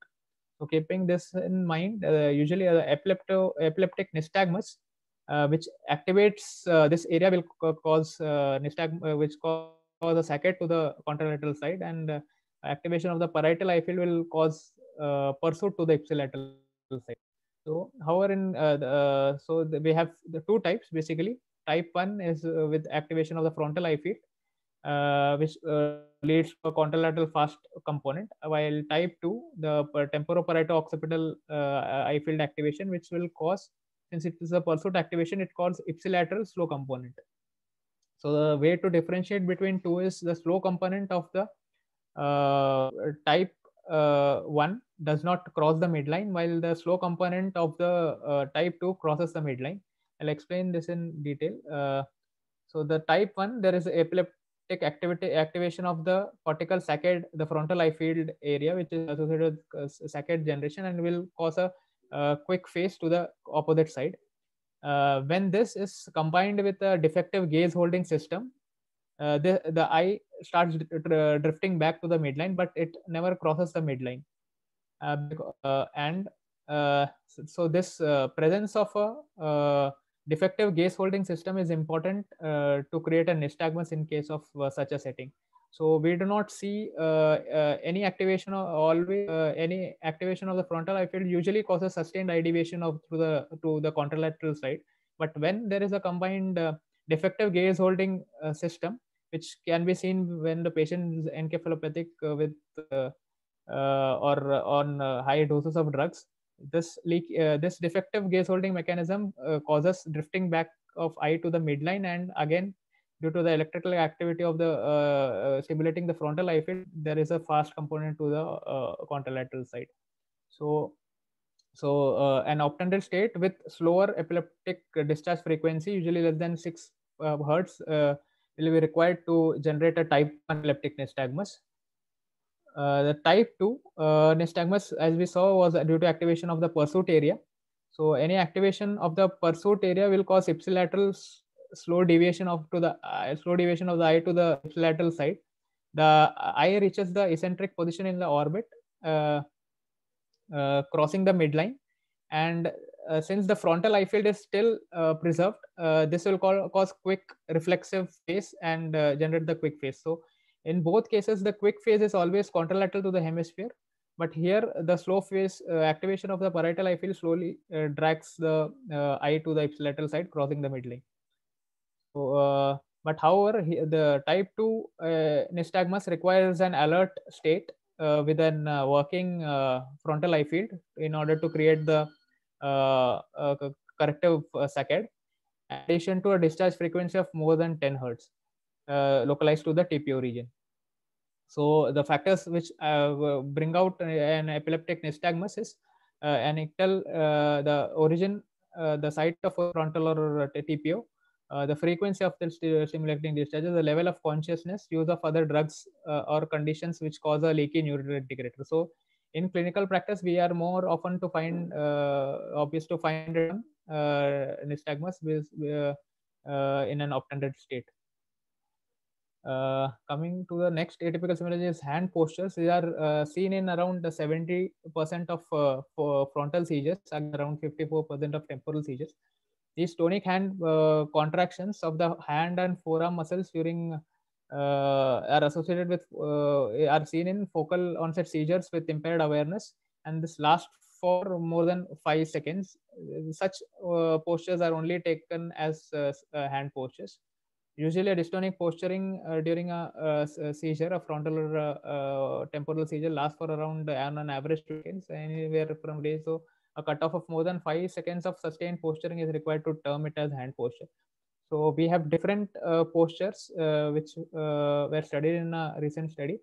So keeping this in mind, uh, usually epilepto, epileptic nystagmus uh, which activates uh, this area will cause uh, nystagmus, which cause a saccade to the contralateral side, and activation of the parietal eye field will cause pursuit to the ipsilateral side. So, however, in the, so the, we have the two types basically. Type one is with activation of the frontal eye field, uh, which uh, leads to a contralateral fast component, while type 2, the temporoparieto-occipital uh, eye field activation, which will cause since it is a pursuit activation, it calls ipsilateral slow component. So the way to differentiate between two is the slow component of the uh, type uh, 1 does not cross the midline, while the slow component of the uh, type 2 crosses the midline. I'll explain this in detail. Uh, so the type 1, there is epileptic activity activation of the cortical saccade, the frontal eye field area, which is associated with uh, saccade generation and will cause a uh, quick phase to the opposite side. Uh, when this is combined with a defective gaze holding system, uh, the, the eye starts drifting back to the midline, but it never crosses the midline. and so this presence of a defective gaze holding system is important uh, to create a nystagmus in case of uh, such a setting. So we do not see uh, uh, any activation of always uh, any activation of the frontal eye field usually causes sustained eye deviation of through the to the contralateral side. But when there is a combined defective gaze holding system, which can be seen when the patient is encephalopathic with or on high doses of drugs, this leak uh, this defective gaze holding mechanism uh, causes drifting back of eye to the midline and again due to the electrical activity of the uh, stimulating the frontal eye field, there is a fast component to the contralateral side. So, so uh, an obtunded state with slower epileptic discharge frequency, usually less than six uh, hertz, uh, will be required to generate a type 1 epileptic nystagmus. The type 2 nystagmus, as we saw, was due to activation of the pursuit area. So any activation of the pursuit area will cause ipsilateral slow deviation of to the uh, slow deviation of the eye to the ipsilateral side. The eye reaches the eccentric position in the orbit, uh, uh, crossing the midline, and uh, since the frontal eye field is still uh, preserved, uh, this will call, cause quick reflexive phase and generate the quick phase. So in both cases, the quick phase is always contralateral to the hemisphere, but here the slow phase activation of the parietal eye field slowly drags the eye to the ipsilateral side, crossing the midline. So, uh, but however, the type 2 uh, nystagmus requires an alert state uh, with an uh, working uh, frontal eye field in order to create the uh, corrective saccade, addition to a discharge frequency of more than 10 hertz localized to the TPO region. So the factors which bring out an epileptic nystagmus is an ictal, the origin, the site of frontal or TPO, uh, the frequency of the stimulating discharges, the level of consciousness, use of other drugs uh, or conditions which cause a leaky neurointegrator. So in clinical practice, we are more often to find uh, obvious to find uh, nystagmus with, uh, in an obtunded state. Uh, coming to the next atypical semiology is hand postures. These are uh, seen in around 70% of uh, frontal seizures and around 54% of temporal seizures. These tonic hand uh, contractions of the hand and forearm muscles during uh, are associated with are seen in focal onset seizures with impaired awareness, and this lasts for more than five seconds. Such postures are only taken as hand postures usually a dystonic posturing uh, during a, a, seizure, a frontal or a, a temporal seizure lasts for around on an average two seconds, anywhere from days. So a cutoff of more than five seconds of sustained posturing is required to term it as hand posture. So we have different uh, postures uh, which uh, were studied in a recent study,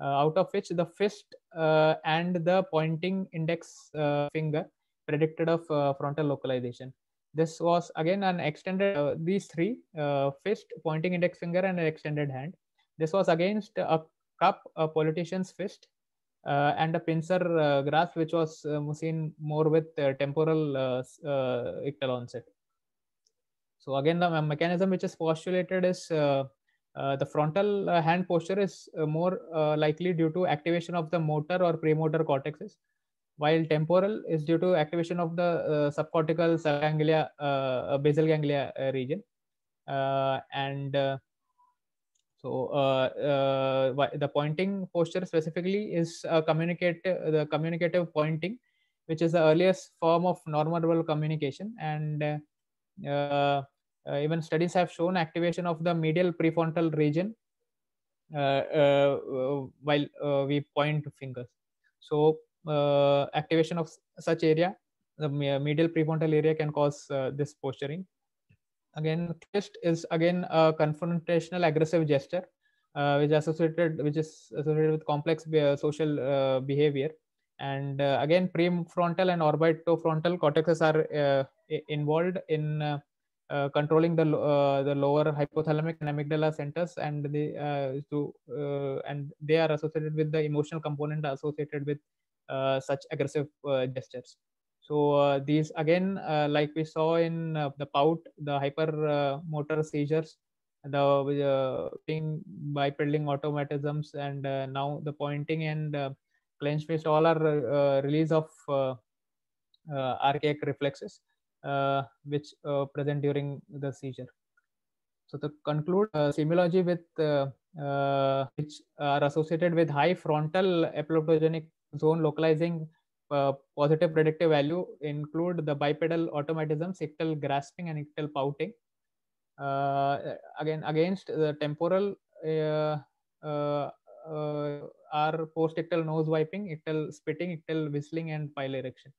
uh, out of which the fist uh, and the pointing index uh, finger predicted of frontal localization. This was again an extended, these three, fist, pointing index finger and an extended hand. This was against a cup, a politician's fist, uh, and a pincer uh, grasp, which was um, seen more with uh, temporal uh, ictal onset. So again, the mechanism which is postulated is the frontal hand posture is more likely due to activation of the motor or premotor cortexes, while temporal is due to activation of the uh, subcortical subganglia, uh, uh, basal ganglia region. and so uh, uh, the pointing posture specifically is communicate the communicative pointing, which is the earliest form of non-verbal communication. And uh, even studies have shown activation of the medial prefrontal region while we point fingers. So activation of such area, the medial prefrontal area can cause this posturing. Again fist is again a confrontational aggressive gesture uh, which associated which is associated with complex be social uh, behavior. And uh, again prefrontal and orbitofrontal cortexes are uh, involved in uh, uh, controlling the the lower hypothalamic and amygdala centers and they to and they are associated with the emotional component associated with such aggressive gestures so uh, these again, uh, like we saw in uh, the POUT, the hypermotor seizures, the being bipedaling automatisms, and now the pointing and clenched fist, all are release of archaic reflexes, which present during the seizure. So to conclude, uh, semiology with uh, uh, which are associated with high frontal epileptogenic zone localizing uh, positive predictive value include the bipedal automatism, ictal grasping, and ictal pouting. Uh, again, against the temporal uh, uh, uh are post-ictal nose wiping, ictal spitting, ictal whistling, and piloerection.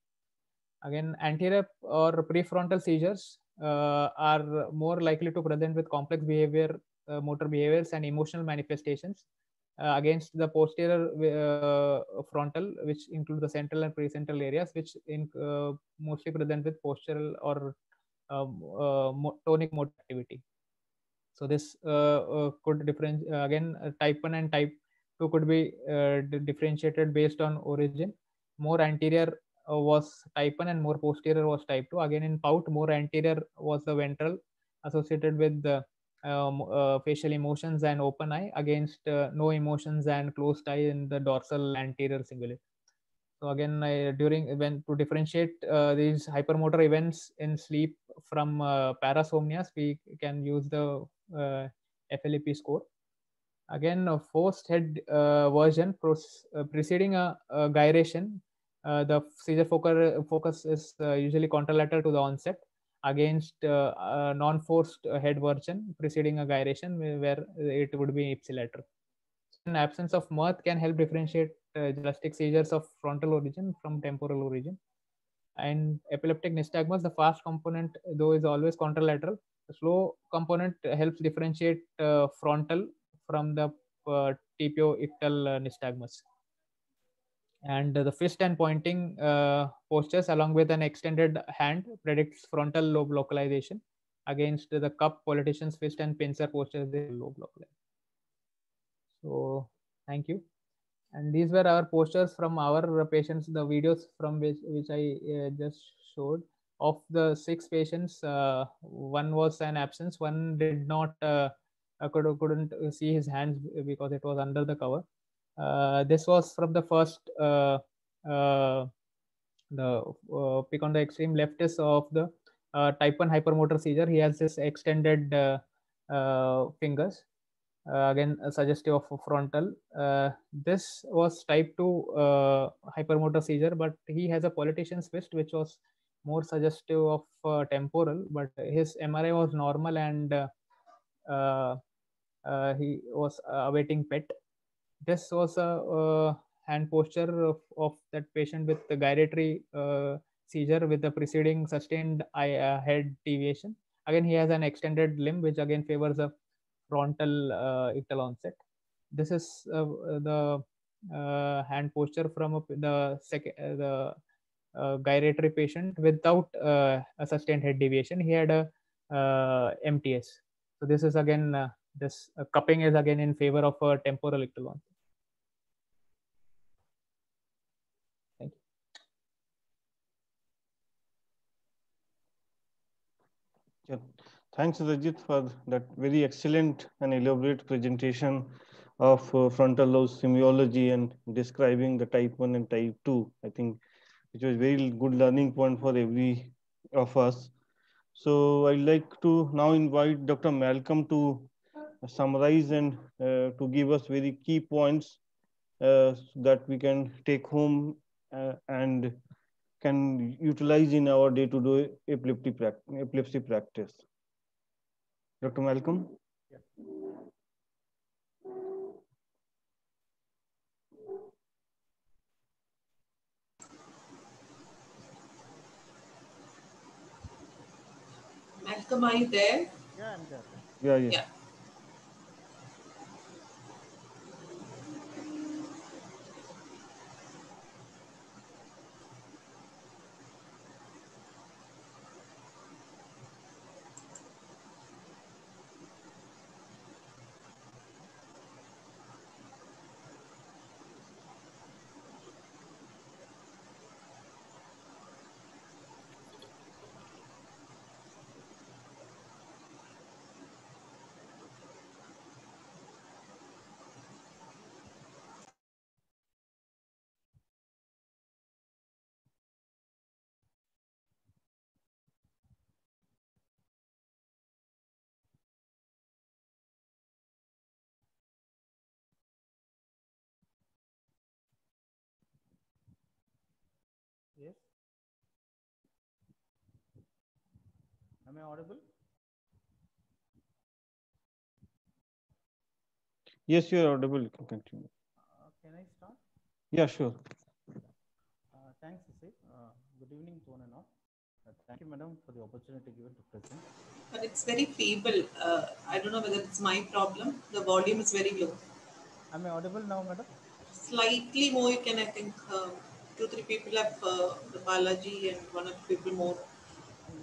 Again, anterior or prefrontal seizures uh, are more likely to present with complex behavior, motor behaviors, and emotional manifestations Uh, against the posterior uh, frontal, which include the central and precentral areas, which in, uh, mostly present with postural or um, uh, tonic motor activity. So this uh, could differentiate again type 1 and type 2 could be differentiated based on origin. More anterior was type 1 and more posterior was type 2. Again, in POUT, more anterior was the ventral associated with the um, uh, facial emotions and open eye against uh, no emotions and closed eye in the dorsal anterior cingulate. So again, I, during when to differentiate uh, these hypermotor events in sleep from uh, parasomnias, we can use the uh, FLEP score. Again, a forced head uh, version preceding a, a gyration, the seizure focus is usually contralateral to the onset against uh, a non-forced head version preceding a gyration where it would be ipsilateral. In absence of mirth can help differentiate uh, gelastic seizures of frontal origin from temporal origin. And epileptic nystagmus, the fast component though is always contralateral. The slow component helps differentiate uh, frontal from the uh, TPO-ictal uh, nystagmus and the fist and pointing uh, postures along with an extended hand predicts frontal lobe localization against the cup politician's fist and pincer postures the lobe localization so thank you. And these were our postures from our patients the videos from which which i uh, just showed. Of the six patients uh, one was an absence. One did not uh, could, couldn't see his hands because it was under the cover. uh, this was from the first uh, uh, the pick on the extreme left is of the type 1 hypermotor seizure. He has this extended fingers. Uh, again uh, suggestive of frontal. Uh, this was type 2 hypermotor seizure, but he has a politician's fist, which was more suggestive of temporal, but his MRI was normal and he was awaiting PET this was a hand posture of, of, that patient with the gyratory uh, seizure with the preceding sustained eye, uh, head deviation. Again, he has an extended limb, which again favors a frontal uh, ictal onset. This is uh, the uh, hand posture from the second the gyratory patient without a sustained head deviation. He had a MTS. So this is again this uh, cupping is again in favor of a temporal ictal onset. Thank you. Yeah. Thanks, Rajit, for that very excellent and elaborate presentation of uh, frontal lobe semiology and describing the type 1 and type 2. I think which was very good learning point for every of us. So I'd like to now invite Dr. Malcolm to summarize and uh, to give us very key points uh, that we can take home uh, and can utilize in our day-to-day epilepsy, epilepsy practice. Dr. Malcolm? Yeah. Malcolm, are you there? Yeah, I'm there. Yeah, yeah. yeah. Yes. Am I audible? Yes, you are audible. You can continue. Uh, can I start? Yeah, sure. Uh, thanks, Asif. Uh, good evening to one and all. Thank you, madam, for the opportunity given to present. But it's very feeble. Uh, I don't know whether it's my problem. The volume is very low. Am I audible now, madam? Slightly more, you can, I think, uh, two, three people have uh, the Balaji and one of the people more.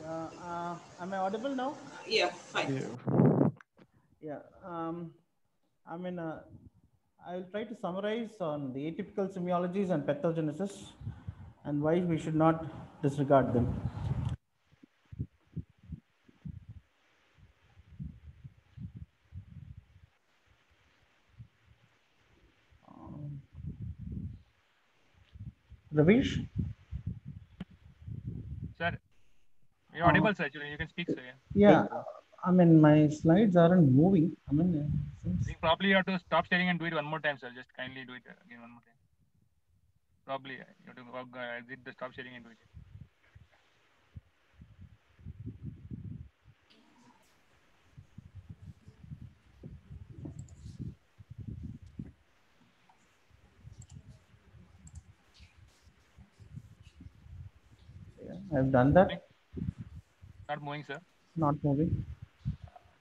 Uh, uh, am I audible now? Yeah, fine. Yeah. Yeah. Um, I mean, uh, I will try to summarize on the atypical semiologies and pathogenesis and why we should not disregard them. Ravish? Sir, you're audible, sir. Actually, you can speak, sir. Yeah. Yeah, I mean, my slides aren't moving. I mean, uh, since- think probably you have to stop sharing and do it one more time, sir. Just kindly do it again one more time. Probably uh, you have to uh, exit the stop sharing and do it. I've done that. Not moving, sir. Not moving.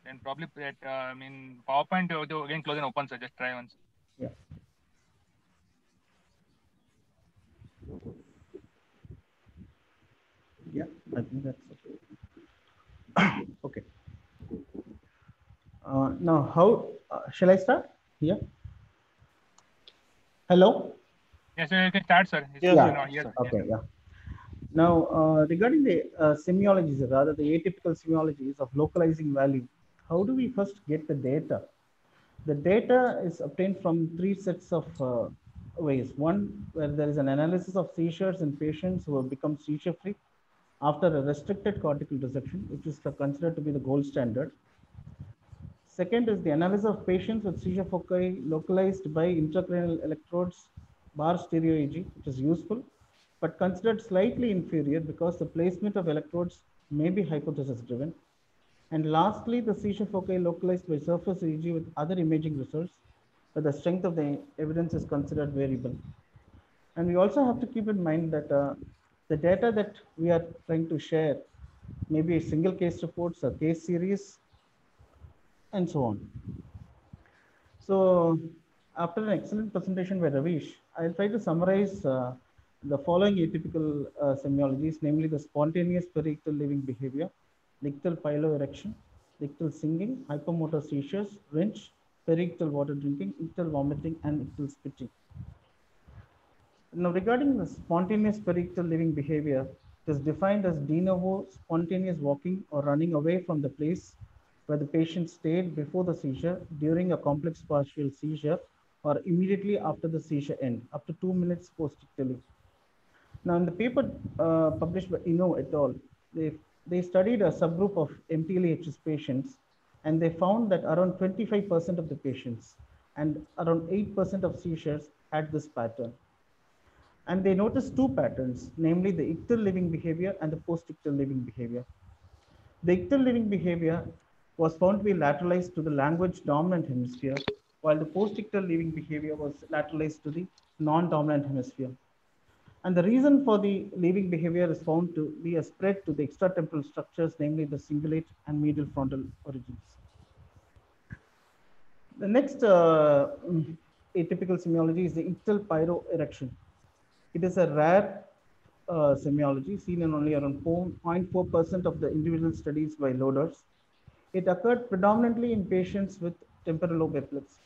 Then probably that uh, I mean PowerPoint uh, again close and open, sir. Just try once. Yeah. Yeah, I think that's okay. okay. Uh, now, how uh, shall I start? Yeah. Hello. Yes, sir. You can start, sir. It's Yes, sir. not- yes, yes, Okay. sir. Yeah. Now, uh, regarding the uh, semiologies, rather the atypical semiologies of localizing value, how do we first get the data? The data is obtained from three sets of uh, ways. One, where there is an analysis of seizures in patients who have become seizure free after a restricted cortical resection, which is considered to be the gold standard. Second is the analysis of patients with seizure foci localized by intracranial electrodes, bar stereo EEG, which is useful, but considered slightly inferior because the placement of electrodes may be hypothesis driven. And lastly, the seizure foci localized by surface EEG with other imaging results, but the strength of the evidence is considered variable. And we also have to keep in mind that uh, the data that we are trying to share may be single case reports, a case series, and so on. So after an excellent presentation by Ravish, I'll try to summarize uh, the following atypical uh, semiologies, namely the spontaneous periictal leaving behavior, the ictal piloerection, ictal singing, hypermotor seizures, RINCH, periictal water drinking, ictal vomiting, and ictal spitting. Now, regarding the spontaneous periictal leaving behavior, it is defined as de novo spontaneous walking or running away from the place where the patient stayed before the seizure during a complex partial seizure or immediately after the seizure end, up to two minutes post-ictally. Now, in the paper uh, published by Ino et al., they, they studied a subgroup of MTLHS patients and they found that around 25% of the patients and around 8% of seizures had this pattern. And they noticed two patterns, namely the ictal leaving behavior and the post-ictal leaving behavior. The ictal leaving behavior was found to be lateralized to the language dominant hemisphere, while the post-ictal leaving behavior was lateralized to the non-dominant hemisphere. And the reason for the leaving behavior is found to be a spread to the extratemporal structures, namely the cingulate and medial frontal origins. The next uh, mm, atypical semiology is the ictal piloerection. It is a rare uh, semiology seen in only around 0.4% of the individual studies by loaders. It occurred predominantly in patients with temporal lobe epilepsy.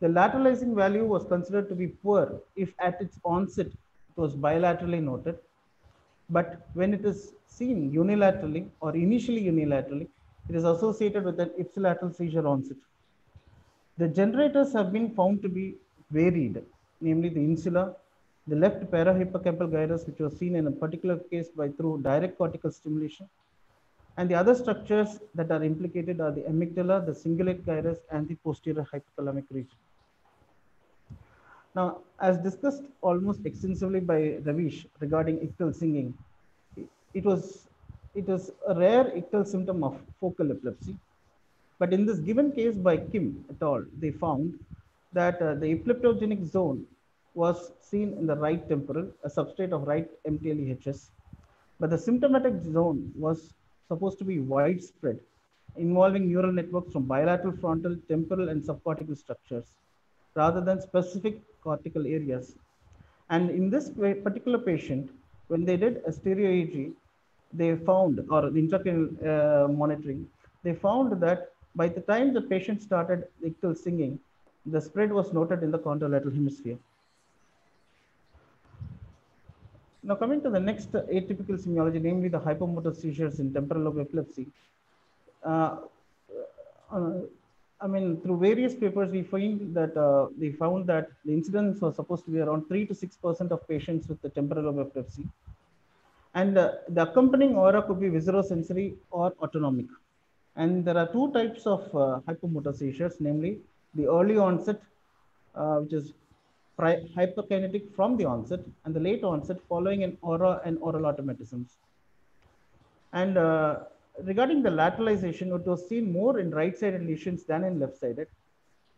The lateralizing value was considered to be poor if at its onset was bilaterally noted. But when it is seen unilaterally or initially unilaterally, it is associated with an ipsilateral seizure onset. The generators have been found to be varied, namely the insula, the left parahippocampal gyrus, which was seen in a particular case by through direct cortical stimulation, and the other structures that are implicated are the amygdala, the cingulate gyrus, and the posterior hypothalamic region. Now, as discussed almost extensively by Ravish regarding ictal singing, it was it was a rare ictal symptom of focal epilepsy. But in this given case by Kim et al., they found that uh, the epileptogenic zone was seen in the right temporal, a substrate of right MTLEHS, but the symptomatic zone was supposed to be widespread, involving neural networks from bilateral frontal, temporal, and subcortical structures, rather than specific cortical areas. And in this particular patient, when they did a stereo they found, or intracranial uh, monitoring, they found that by the time the patient started ictal singing, the spread was noted in the contralateral hemisphere. Now coming to the next atypical semiology, namely the hypermotor seizures in temporal lobe epilepsy. Uh, uh, I mean, through various papers, we find that uh, they found that the incidence was supposed to be around three to six percent of patients with the temporal lobe epilepsy, and uh, the accompanying aura could be viscerosensory or autonomic. And there are two types of uh, hypermotor seizures, namely the early onset, uh, which is hyperkinetic from the onset and the late onset following an aura and oral automatisms. And uh, regarding the lateralization, it was seen more in right-sided lesions than in left-sided.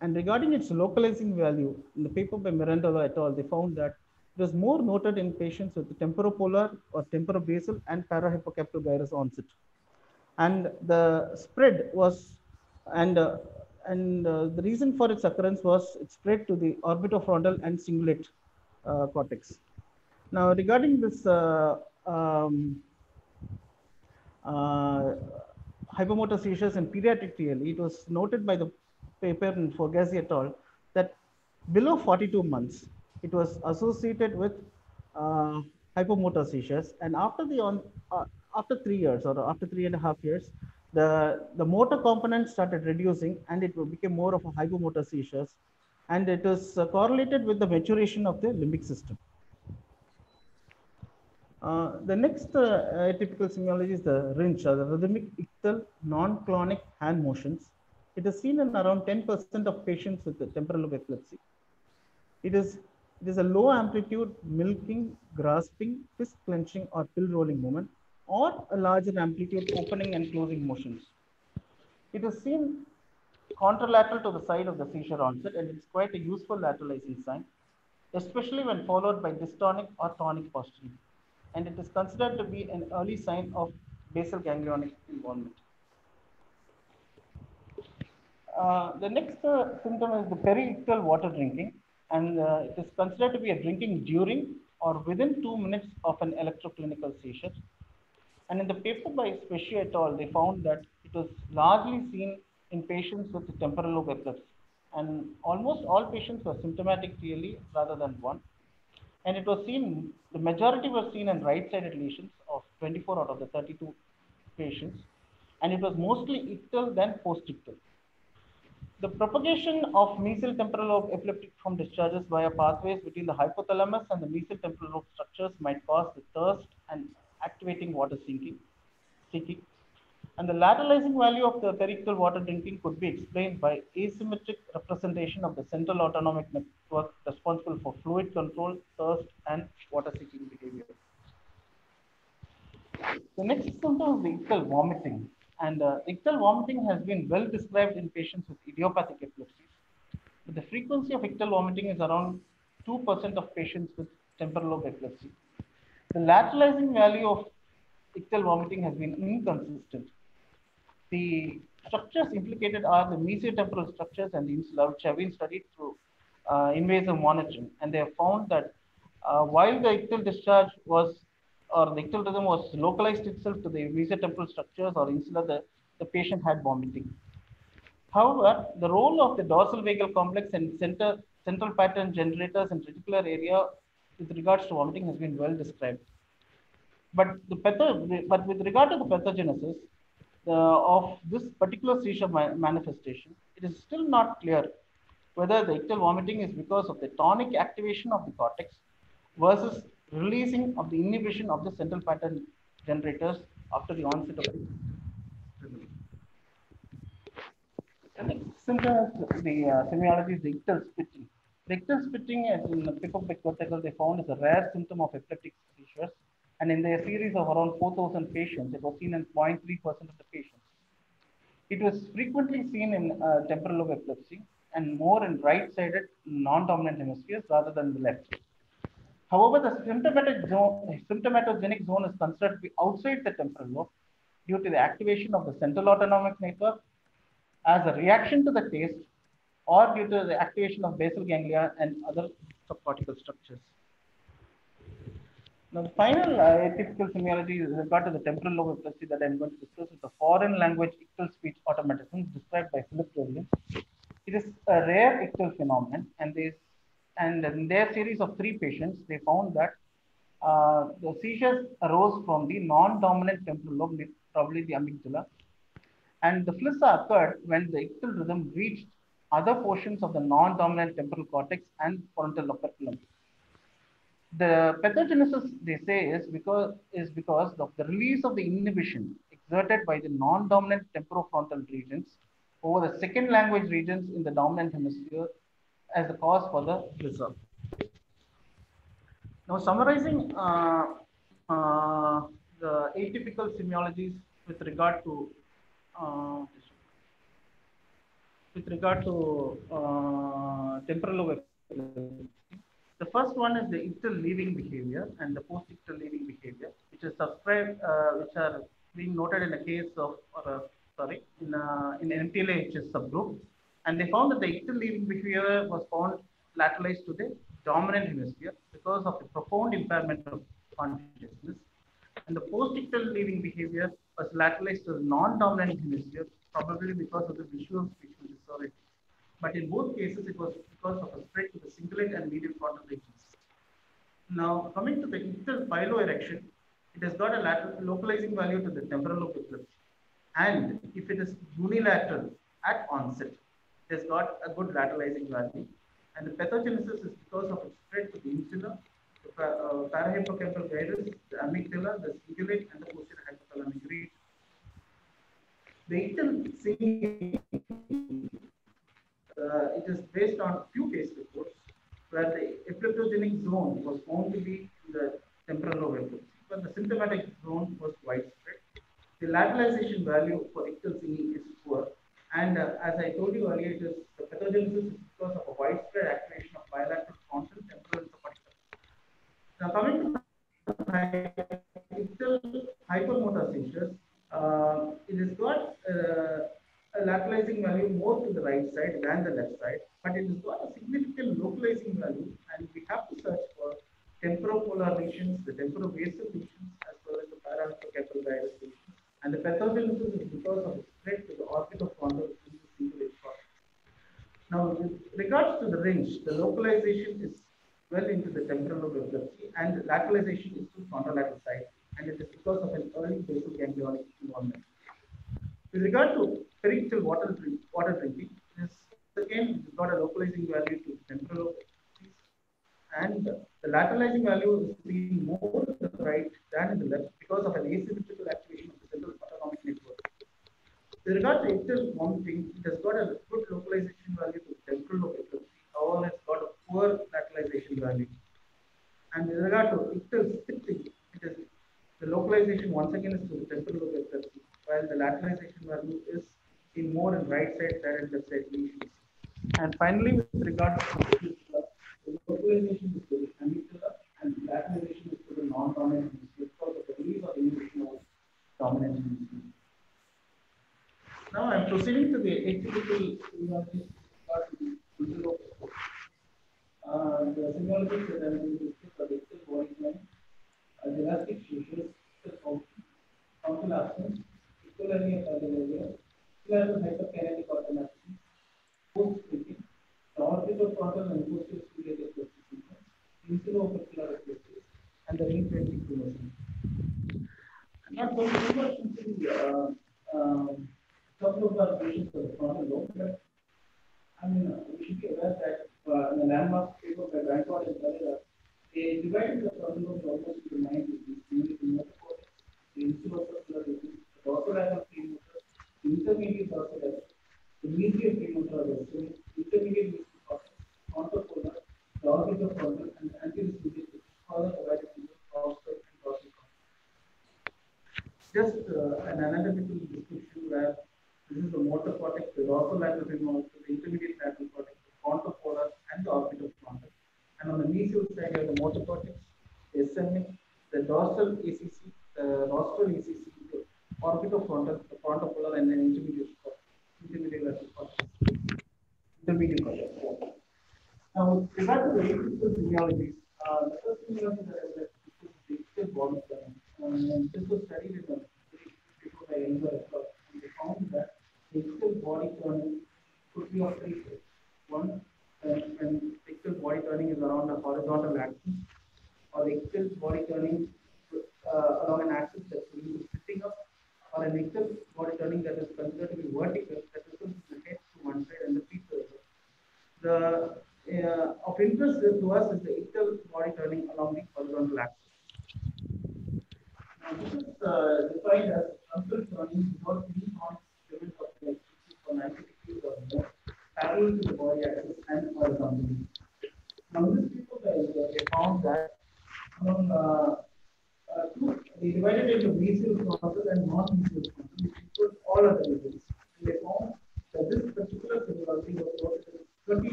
And regarding its localizing value, in the paper by Mirandola et al., they found that it was more noted in patients with temporopolar or temporobasal and parahippocampal gyrus onset. And the spread was, and uh, and uh, the reason for its occurrence was it spread to the orbitofrontal and cingulate uh, cortex. Now, regarding this uh, um, hypomotor seizures in pediatric TLE, it was noted by the paper in Fogarasi et al. that below 42 months, it was associated with uh, hypomotor seizures, and after the on uh, after three years or after three and a half years, the, the motor component started reducing and it became more of a hypomotor seizures. And it is uh, correlated with the maturation of the limbic system. Uh, the next uh, atypical semiology is the RINCH, the rhythmic ictal non-clonic hand motions. It is seen in around 10% of patients with temporal lobe epilepsy. It is, it is a low amplitude milking, grasping, fist clenching, or pill rolling movement or a larger amplitude opening and closing motions. It is seen contralateral to the side of the seizure onset and it's quite a useful lateralizing sign, especially when followed by dystonic or tonic posturing. And it is considered to be an early sign of basal ganglionic involvement. Uh, the next uh, symptom is the periictal water drinking, and uh, it is considered to be a drinking during or within two minutes of an electroclinical seizure. And in the paper by Specie et al., they found that it was largely seen in patients with temporal lobe epilepsy. And almost all patients were symptomatic TLE rather than one. And it was seen, the majority were seen in right-sided lesions of 24 out of the 32 patients. And it was mostly ictal than post-ictal. The propagation of mesial temporal lobe epileptic form discharges via pathways between the hypothalamus and the mesial temporal lobe structures might cause the thirst and activating water seeking. seeking. And the lateralizing value of the periictal water drinking could be explained by asymmetric representation of the central autonomic network responsible for fluid control, thirst, and water seeking behavior. The next symptom is the ictal vomiting. And uh, ictal vomiting has been well described in patients with idiopathic epilepsy. But the frequency of ictal vomiting is around 2% of patients with temporal lobe epilepsy. The lateralizing value of ictal vomiting has been inconsistent. The structures implicated are the mesiotemporal structures and the insula, which have been studied through uh, invasive monitoring. And they have found that uh, while the ictal discharge was, or the ictal rhythm was localized itself to the mesiotemporal structures or insula, the, the patient had vomiting. However, the role of the dorsal vagal complex and center, central pattern generators and reticular area with regards to vomiting has been well described. But the patho- but with regard to the pathogenesis of this particular seizure ma manifestation, it is still not clear whether the ictal vomiting is because of the tonic activation of the cortex versus releasing of the inhibition of the central pattern generators after the onset of the the is the uh, semiology is the ictal spitting. Ictal spitting as in the pick-up cortical they found is a rare symptom of epileptic seizures. And in their series of around 4,000 patients, it was seen in 0.3% of the patients. It was frequently seen in uh, temporal lobe epilepsy and more in right-sided non-dominant hemispheres rather than the left. However, the symptomatic zone, symptomatogenic zone is considered to be outside the temporal lobe due to the activation of the central autonomic network as a reaction to the taste or due to the activation of basal ganglia and other subcortical structures. Now, the final uh, atypical semiology is regard to the temporal lobe epilepsy that I'm going to discuss is the foreign language ictal speech automatism described by Philip Joslin. It is a rare ictal phenomenon, and they and in their series of three patients, they found that uh, the seizures arose from the non-dominant temporal lobe, probably the amygdala, and the FLISA occurred when the ictal rhythm reached other portions of the non-dominant temporal cortex and frontal operculum. The pathogenesis they say is because is because of the release of the inhibition exerted by the non-dominant temporofrontal regions over the second language regions in the dominant hemisphere as the cause for the result. Now, summarizing uh, uh, the atypical semiologies with regard to uh, with regard to uh, temporal the first one is the ictal leaving behavior and the post-ictal leaving behavior, which is subscribed, uh, which are being noted in a case of, uh, sorry, in, uh, in subgroup. And they found that the ictal leaving behavior was found lateralized to the dominant hemisphere because of the profound impairment of consciousness. And the post-ictal leaving behavior was lateralized to the non-dominant hemisphere, probably because of the visual spatial disorder but in both cases, it was because of a spread to the cingulate and medial frontal regions. Now, coming to the ictal piloerection, it has got a lateral, localizing value to the temporal lobe. And if it is unilateral at onset, it has got a good lateralizing value. And the pathogenesis is because of its spread to the insula, the uh, parahippocampal gyrus, the amygdala, the cingulate, and the posterior hypothalamic region. The uh, it is based on few case reports where the epileptogenic zone was found to be in the temporal lobe epilepsy, but the symptomatic zone was widespread. The lateralization value for ictal singing is poor, and uh, as I told you earlier, it is the pathogenesis is because of a widespread activation of bilateral frontal temporal and. Now coming to ictal hypermotor seizures, uh, it has got uh, a lateralizing value more to the right side than the left side, but it is got a significant localizing value, and we have to search for temporopolar lesions, the temporobasal lesions, as well as the parahippocampal gyrus lesions. And the pathogenesis is because of the spread to the orbit of orbitofrontal cingulate cortex. Now, with regards to the RINCH, the localization is well into the temporal lobe epilepsy, and lateralization is to contralateral side, and it is because of an early basal ganglionic involvement. With regard to periictal water, drink, water drinking, this again got a localizing value to temporal and the lateralizing value is seen more to the right than in the left because of an asymmetrical activation of the central autonomic network. With regard to ictal vomiting, it has got a good localization value to temporal lobe however, it's got a poor lateralization value. And with regard to ictal spitting, it is the localization once again is to the temporal while the lateralization value is in more in right side than in left side lesions. And finally, with regard to the localization is to the amygdala and lateralization is to the non-dominant hemisphere because the release of inhibition of dominant hemisphere. Now I'm proceeding to the atypical semiologies uh, the semiologies that I'm going to discuss are the body plan, uh, gelastic seizures, frontal absence, equilibrium cardiology, Clear hyperkinetic automaticity, post splitting, the orbitofrontal and posterior ciliate sequence, insulo-opercular reflexes, and the ring 20 chromosomes. I'm not going to too much into the uh, um, couple of observations for the frontal lobe, but I mean, uh, we should be aware that uh, in the landmark paper by Brancott and Pereira, they divided the frontal lobe almost into nine regions, namely the motor cortex, the insulo-opercular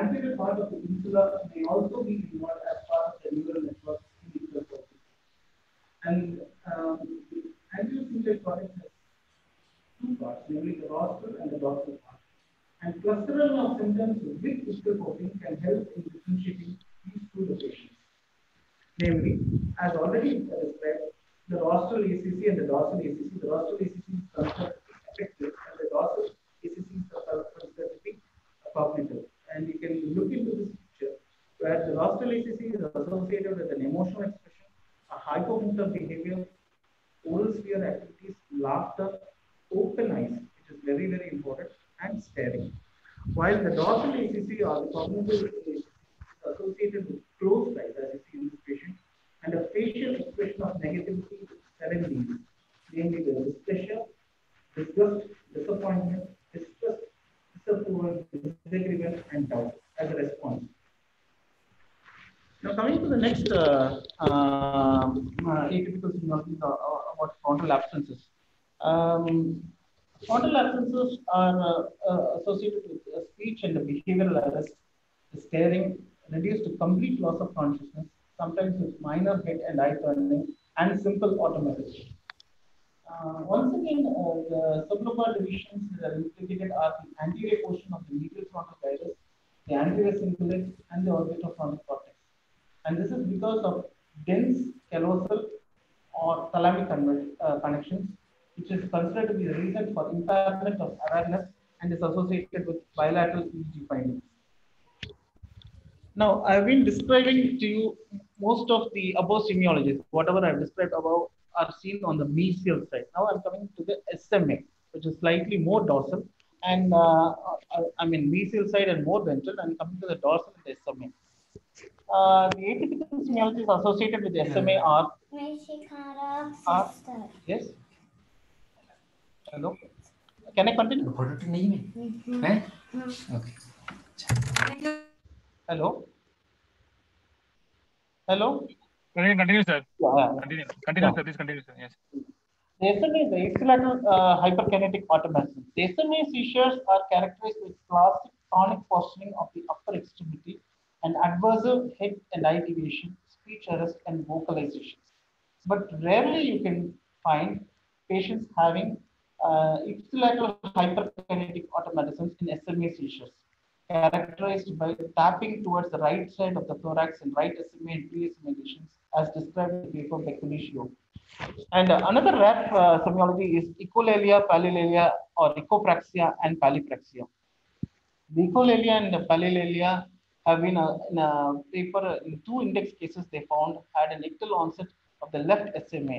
anterior part of the insula may also be involved as part of the neural network in the cortex. And um, the anterior cingulate cortex has two parts, namely the rostral and the dorsal part. And clustering of symptoms with distal coping can help in differentiating these two locations. Namely, as already described, the rostral ACC and the dorsal ACC. The rostral ACC is considered effective, and the dorsal ACC is considered to be cognitive. And you can look into this picture where the rostral ACC is associated with an emotional expression, a hypomotor behavior, oral sphere activities, laughter, open eyes, which is very, very important, and staring. While the dorsal ACC or the cognitive ACC is associated with closed eyes, as you see in this patient, and a facial expression of negativity with seven Ds, namely the displeasure, disgust, disappointment, distrust, disagreement, and doubt as a response. Now, coming to the next uh, uh, atypical symbolisms about frontal absences. Um, frontal absences are uh, uh, associated with speech and behavioral arrest, staring, reduced to complete loss of consciousness, sometimes with minor head and eye turning, and simple automaticity. Uh, once again, uh, the sublobar divisions that are implicated are the anterior portion of the medial frontal gyrus, the anterior cingulate, and the orbitofrontal cortex. And this is because of dense callosal or thalamic uh, connections, which is considered to be the reason for impairment of awareness and is associated with bilateral EEG findings. Now, I've been describing to you most of the above semiologies, whatever I've described above are seen on the mesial side. Now I'm coming to the SMA, which is slightly more dorsal. And uh, uh, uh, I mean, mesial side and more ventral, and coming to the dorsal and the SMA. Uh, the atypical semiologies associated with SMA hmm. are. are yes. Hello. Can I continue? Mm-hmm. Eh? Hmm. Okay. Hello. Hello. Continue, continue, sir. Yeah, yeah. Continue, continue, sir. Please continue, sir. Yes. The SMA, the ipsilateral uh, hyperkinetic automatism. The SMA seizures are characterized with classic tonic posturing of the upper extremity and adversive head and eye deviation, speech arrest, and vocalizations. But rarely you can find patients having uh, ipsilateral hyperkinetic automatisms in SMA seizures, characterized by tapping towards the right side of the thorax in right SMA and pre-SMA lesions, as described in the paper by Kunisio. And uh, another rare uh, semiology is echolalia, palilalia, or echopraxia and palipraxia. The echolalia and the palilalia have been uh, in a paper in two index cases they found had an ictal onset of the left SMA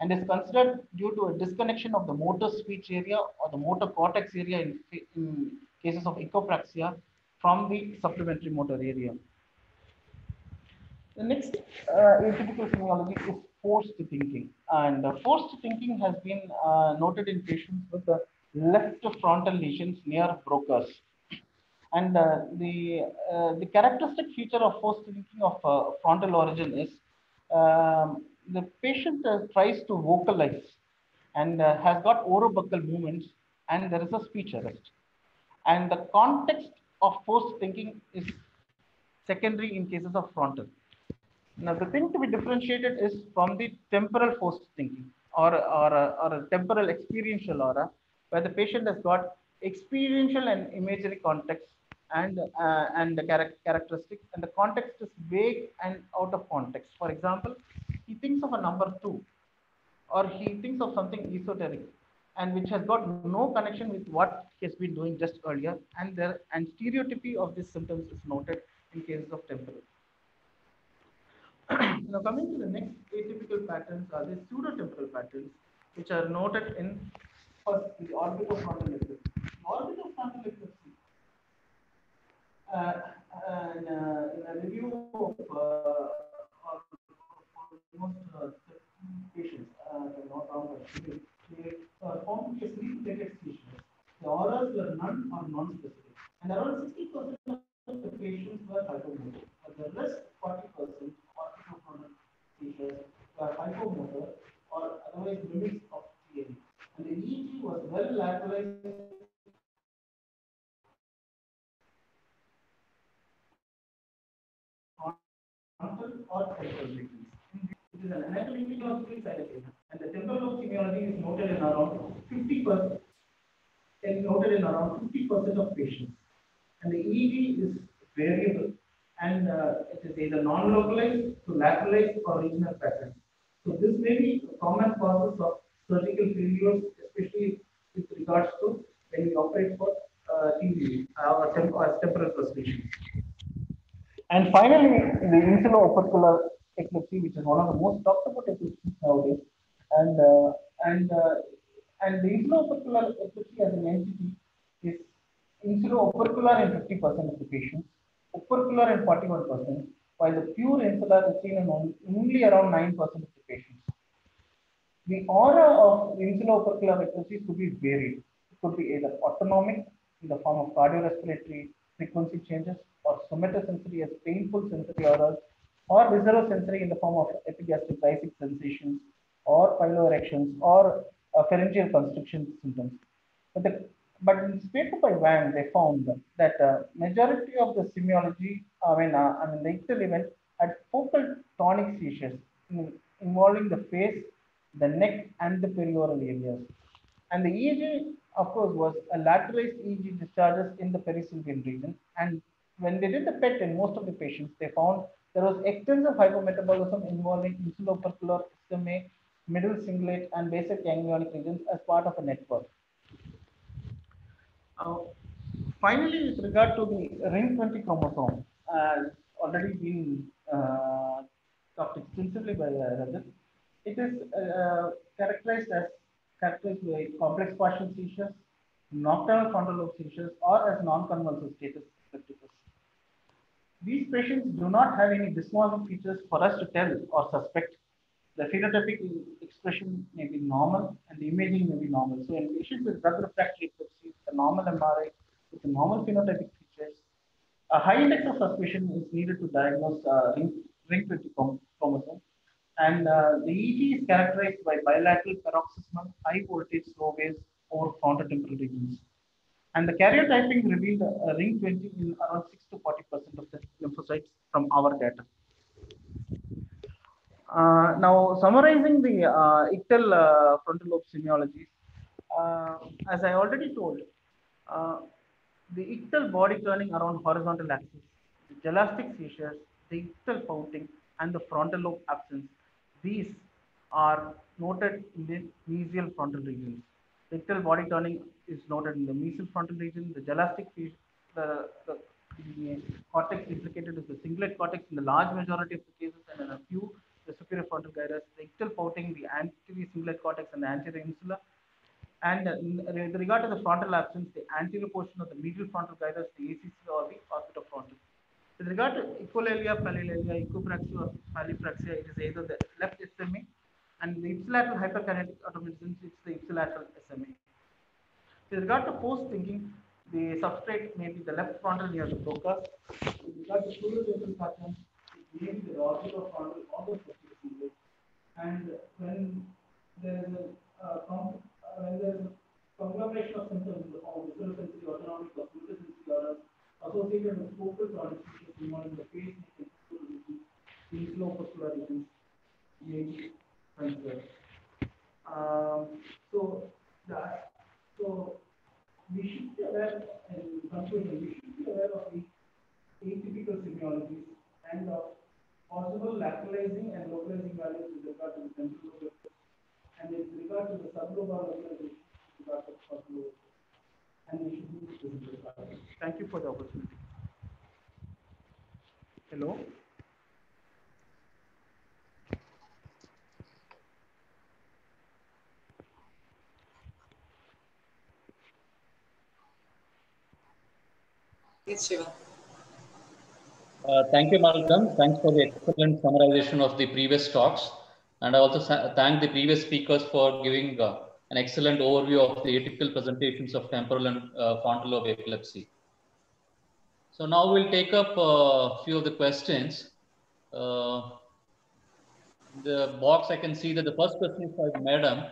and is considered due to a disconnection of the motor speech area or the motor cortex area in, in cases of echopraxia from the supplementary motor area. The next uh, atypical semiology is forced thinking. And uh, forced thinking has been uh, noted in patients with the left frontal lesions near Broca's. And uh, the, uh, the characteristic feature of forced thinking of uh, frontal origin is um, the patient tries to vocalize and has got orobuccal movements and there is a speech arrest. And the context of forced thinking is secondary in cases of frontal. Now, the thing to be differentiated is from the temporal forced thinking or, or, or temporal experiential aura, where the patient has got experiential and imagery context and, uh, and the char- characteristics, and the context is vague and out of context. For example, he thinks of a number two, or he thinks of something esoteric, and which has got no connection with what he has been doing just earlier, and there and stereotypy of these symptoms is noted in cases of temporal. now coming to the next atypical patterns are the pseudotemporal patterns, which are noted in first the orbitofrontal epilepsy. Orbitofrontal epilepsy. Uh, and, uh, in a review of uh, of almost uh, patients, uh, not wrong, uh, found a sleep-related seizures. The auras were none or non-specific, and around 60% of the patients were hypomotor. But the rest 40% orthophobic seizures were hypomotor or otherwise mimics of TLE. And the EEG was well lateralized frontal or temporal regions. It is an anatomy of three and the temporal lobe is noted in around 50% is noted in around 50% of patients. And the EEG is variable and uh, it is either non-localized to lateralized or regional pattern. So this may be a common causes of surgical failures, especially with regards to when we operate for uh, TLE uh, or, temp or temporal persuasion. And finally, the insulo-opercular epilepsy, which is one of the most talked about epilepsies nowadays, and uh, and uh, and the insulo-opercular epilepsy as an entity is insulo-opercular in 50% of the patients, opercular in 41%, while the pure insular is seen in only, around 9% of the patients. The aura of insulo-opercular epilepsy could be varied. It could be either autonomic in the form of cardiorespiratory frequency changes, or somatosensory as painful sensory auras, or viscerosensory in the form of epigastric lysic sensations, or piloerections, or uh, pharyngeal constriction symptoms. But, the, but in paper by Wang, they found that uh, majority of the semiology, I mean, uh, I mean, the ictal event had focal tonic seizures in, involving the face, the neck, and the perioral areas. And the EEG, of course, was a lateralized EEG discharges in the perisylvian region. And when they did the PET in most of the patients, they found there was extensive hypometabolism involving insulopercular, SMA, middle cingulate, and basal ganglionic regions as part of a network. Uh, finally, with regard to the ring 20 chromosome, uh, already been uh, talked extensively by uh, Rajit, it is uh, characterized as characterized by complex partial seizures, nocturnal frontal lobe seizures, or as non-convulsive status epilepticus. These patients do not have any dysmorphic features for us to tell or suspect. The phenotypic expression may be normal and the imaging may be normal. So in patients with drug refractory epilepsy, the normal MRI with the normal phenotypic features, a high index of suspicion is needed to diagnose uh, ring, ring 20 chromosome. And uh, the EEG is characterized by bilateral paroxysmal high voltage slow waves over frontotemporal regions. And the karyotyping revealed ring 20 in around 6 to 40% of the lymphocytes from our data. Now, summarizing the ictal frontal lobe semiologies, as I already told, the ictal body turning around horizontal axis, the gelastic seizures, the ictal pouting, and the frontal lobe absence, these are noted in the mesial frontal regions. The ictal body turning is noted in the mesial frontal region. The gelastic the, the, the cortex implicated is the cingulate cortex in the large majority of the cases, and in a few the superior frontal gyrus, the ictal pouting, the anterior cingulate cortex, and the anterior insula. And uh, with regard to the frontal absence, the anterior portion of the medial frontal gyrus, the ACC or the orbitofrontal. With regard to echolalia, palilalia, echopraxia, or palipraxia, it is either the left SMA and the ipsilateral hyperkinetic automatism, it's the ipsilateral SMA. With regard to post thinking, the substrate may be the left frontal near the Broca's. With regard to plurilateral pattern, it may be the orbitofrontal or the posterior And when there is a uh, when there is a conglomeration of symptoms of visual sensory autonomic or sensory orders associated with focal tonic involving the face, neck, and insulopostular regions may be considered. Um, so that so we should be aware in conclusion, we should be aware of the atypical semiologies and of possible lateralizing and localizing values with regard to the central lobe and with regard to the subglobal localization with regard to the and we should do this Thank you for the opportunity. Hello. Yes, Shiva. Uh, thank you, Malcolm. Thanks for the excellent summarization of the previous talks. And I also thank the previous speakers for giving uh, an excellent overview of the atypical presentations of temporal and uh, frontal lobe epilepsy. So now we'll take up a uh, few of the questions. Uh, the box, I can see that the first question is by Madam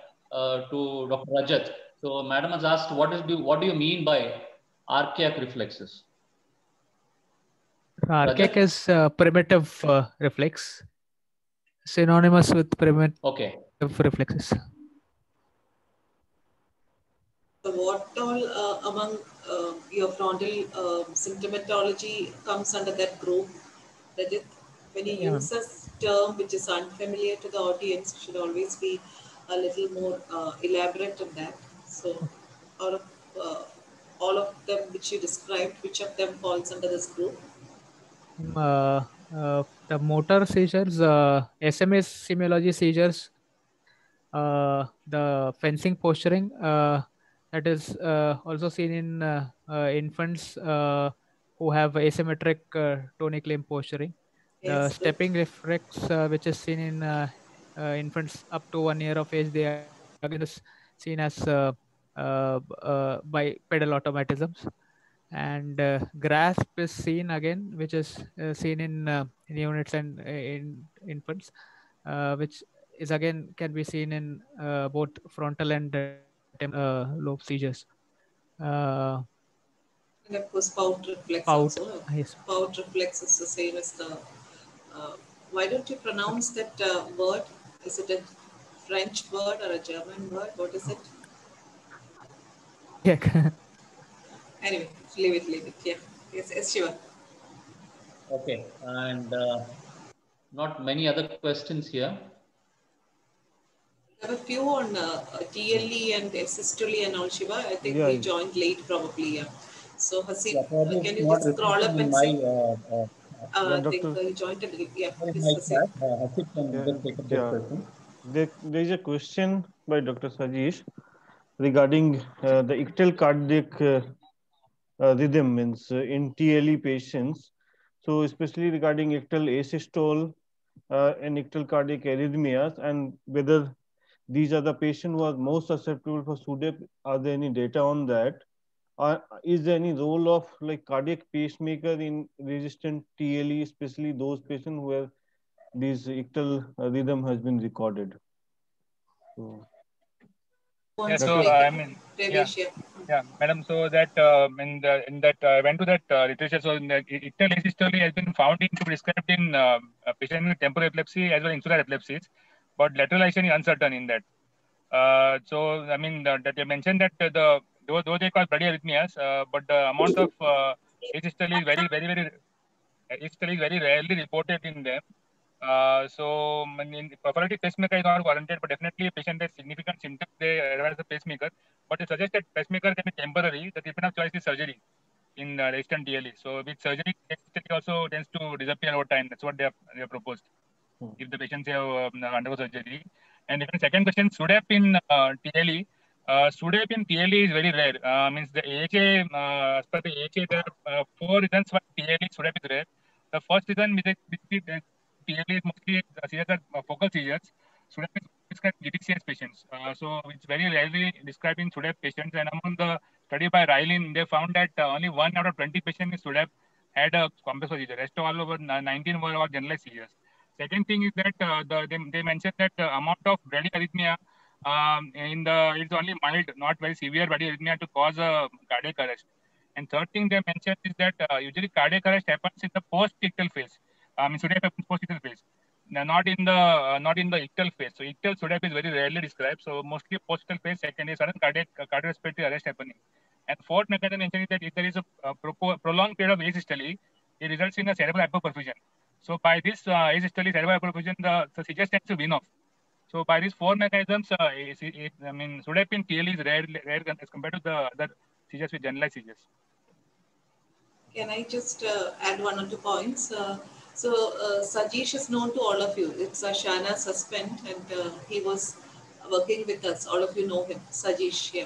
to Dr. Rajit. So Madam has asked, what, is do, what do you mean by archaic reflexes? Archaic is uh, primitive uh, reflex, synonymous with primitive okay. reflexes. So what all uh, among uh, your frontal uh, symptomatology comes under that group? Rajit, when you yeah. use a term which is unfamiliar to the audience, should always be a little more uh, elaborate on that. So out of uh, all of them which you described, which of them falls under this group? Uh, uh, the motor seizures, uh, SMA semiology seizures, uh, the fencing posturing, uh, that is uh, also seen in uh, uh, infants uh, who have asymmetric uh, tonic limb posturing. Yes, the stepping reflex, which is seen in infants up to one year of age, they are again seen as by pedal automatisms and uh, grasp is seen again which is uh, seen in uh, neonates and uh, in infants uh, which is again can be seen in uh, both frontal and lobe seizures. And of course pout reflex pout, also. Yes. pout reflex is the same as the why don't you pronounce that word? Is it a french word or a german word? What is it? Yeah anyway leave it, leave it. Yeah. Yes, yes, Shiva. Okay, and uh, not many other questions here. I have a few on uh, TLE and systole and all, Shiva. I think yeah. we joined late probably. Yeah. So, Haseeb, yeah, can you just scroll up and my, see? Uh, uh, uh, I think uh, you joined it. Yeah, Haseeb. Uh, Haseeb can yeah. just take up yeah. question. There, there is a question by Dr. Sajish regarding uh, the ictal cardiac uh, uh, rhythm means uh, in TLE patients. So especially regarding ictal asystole uh, and ictal cardiac arrhythmias and whether these are the patients who are most susceptible for SUDEP. Are there any data on that? Uh, is there any role of like cardiac pacemaker in resistant TLE, especially those patients where this ictal rhythm has been recorded? So, yeah, so uh, I mean, yeah, yeah, madam. So that uh, in, the, in that I uh, went to that uh, literature. So ictal asystole has been found in to be described in uh, patient with temporal epilepsy as well as insular epilepsies, but lateralization is uncertain in that. Uh, so I mean that they mentioned that the though, though they cause bloody arrhythmias, uh, but the amount of uh, is very very very asystole is very rarely reported in them. Uh, so, in prophylactic pacemaker is not warranted, but definitely a patient has significant symptoms, they advise the pacemaker. But it suggests that pacemaker can be temporary. The treatment of choice is surgery in uh, resistant TLE. So, with surgery, it also tends to disappear over time. That's what they have, they have proposed. Hmm. If the patients have um, undergo surgery. And even second question, SUDEP in uh, TLE, uh, SUDEP in TLE is very rare. Uh, means the AHA, uh, as per the AHA, there are uh, four reasons why TLE SUDEP is rare. The first reason is is mostly uh, seizures are uh, focal seizures. SUDEP is described GTCS patients. Uh, so it's very rarely described in SUDEP patients. And among the study by Ryvlin, they found that uh, only one out of 20 patients in SUDEP had a complex seizure. Rest all over 19 were all generalized seizures. Second thing is that uh, the, they, they mentioned that the amount of bradyarrhythmia um, in the it's only mild, not very severe bradyarrhythmia to cause a cardiac arrest. And third thing they mentioned is that uh, usually cardiac arrest happens in the post-ictal phase. I mean, SUDEP happens post-ictal phase, not in the uh, not in the ictal phase. So ictal SUDEP is very rarely described. So mostly post-ictal phase, second is sudden cardiac uh, cardiorespiratory arrest happening. And fourth mechanism mentioned is that if there is a, a prolonged period of asystole, it results in a cerebral hypoperfusion. So by this uh, asystole cerebral hypoperfusion, the, the seizures tends to wean off. So by these four mechanisms, uh, it, it, I mean, SUDEP in TL is rare, rare as compared to the other seizures with generalized seizures. Can I just uh, add one or two points? Uh, so uh, Sajish is known to all of you. It's a Shana suspend and uh, he was working with us. All of you know him, Sajish. Yeah.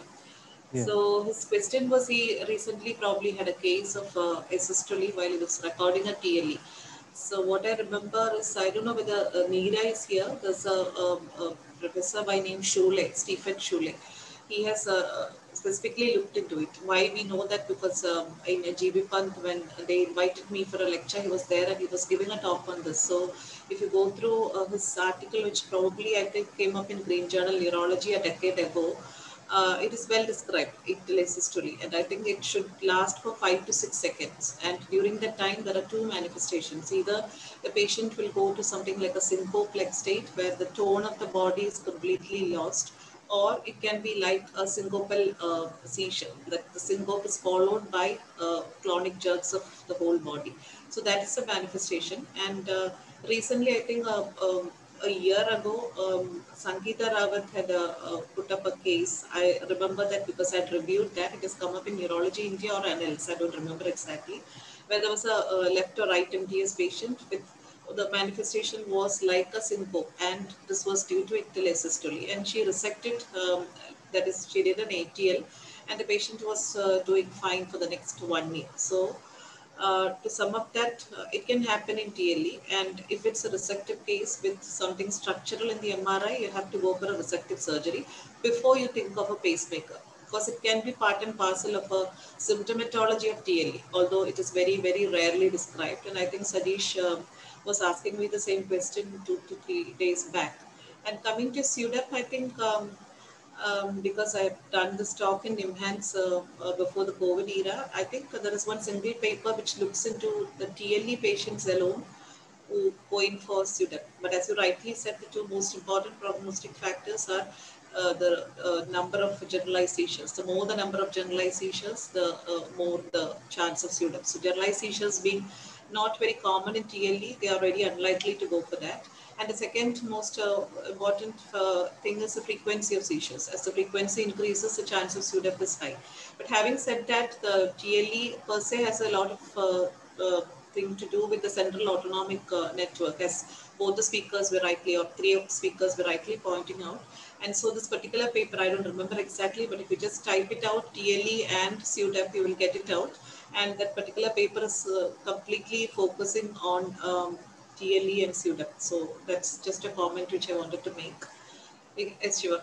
yeah. So his question was he recently probably had a case of uh, asystole while he was recording a TLE. So what I remember is, I don't know whether uh, Neera is here. There's a, a, a professor by name Schuele, Stephan Schuele. He has uh, specifically looked into it. Why we know that because um, in GB Pant, when they invited me for a lecture, he was there and he was giving a talk on this. So if you go through uh, his article, which probably I think came up in Green Journal Neurology a decade ago, uh, it is well described, ictal and I think it should last for five to six seconds. And during that time, there are two manifestations. Either the patient will go to something like a syncope-like state where the tone of the body is completely lost, or it can be like a syncopal uh, seizure, that the syncope is followed by uh, clonic jerks of the whole body. So that is a manifestation. And uh, recently, I think uh, um, a year ago, um, Sangeeta Ravat had uh, uh, put up a case. I remember that because I'd reviewed that. It has come up in Neurology India or NLS, I don't remember exactly, where there was a, left or right MTS patient with the manifestation was like a syncope and this was due to ictal asystole and she resected, um, that is, she did an ATL and the patient was uh, doing fine for the next one year. So uh, to sum up that, uh, it can happen in TLE. And if it's a resective case with something structural in the MRI, you have to go for a resective surgery before you think of a pacemaker. Because it can be part and parcel of a symptomatology of TLE, although it is very, very rarely described. And I think Sadish uh, was asking me the same question two to three days back. And coming to SUDEP, I think um, um, because I've done this talk in NIMHANS uh, uh, before the COVID era. I think there is one single paper which looks into the TLE patients alone who go in for SUDEP. But as you rightly said, the two most important prognostic factors are uh, the uh, number of generalized seizures. The more the number of generalized seizures, the uh, more the chance of SUDEP. So generalized seizures being not very common in TLE, they are very unlikely to go for that. And the second most uh, important uh, thing is the frequency of seizures. As the frequency increases, the chance of SUDEP is high. But having said that, the TLE per se has a lot of uh, uh, thing to do with the central autonomic uh, network, as both the speakers were rightly, or three of the speakers were rightly pointing out. And so this particular paper, I don't remember exactly, but if you just type it out, TLE and SUDEP, you will get it out. And that particular paper is uh, completely focusing on um, TLE and SUDEP. So that's just a comment which I wanted to make. Yes, Shiva.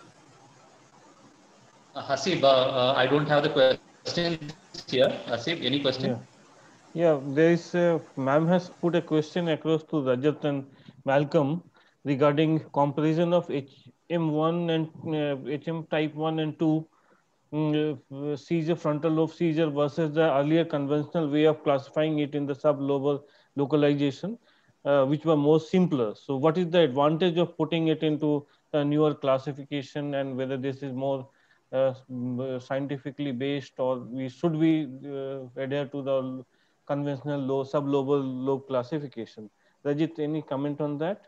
Uh, Haseeb, uh, uh, I don't have the question here. Haseeb, any question? Yeah. Yeah, there is, uh, ma'am has put a question across to Rajit and Malcolm regarding comparison of HM1 and uh, HM type 1 and 2 mm, uh, seizure, frontal lobe seizure versus the earlier conventional way of classifying it in the sublobal localization, uh, which were more simpler. So what is the advantage of putting it into a newer classification and whether this is more uh, scientifically based or we should we uh, adhere to the conventional low sublobal lobe classification. Rajit, any comment on that?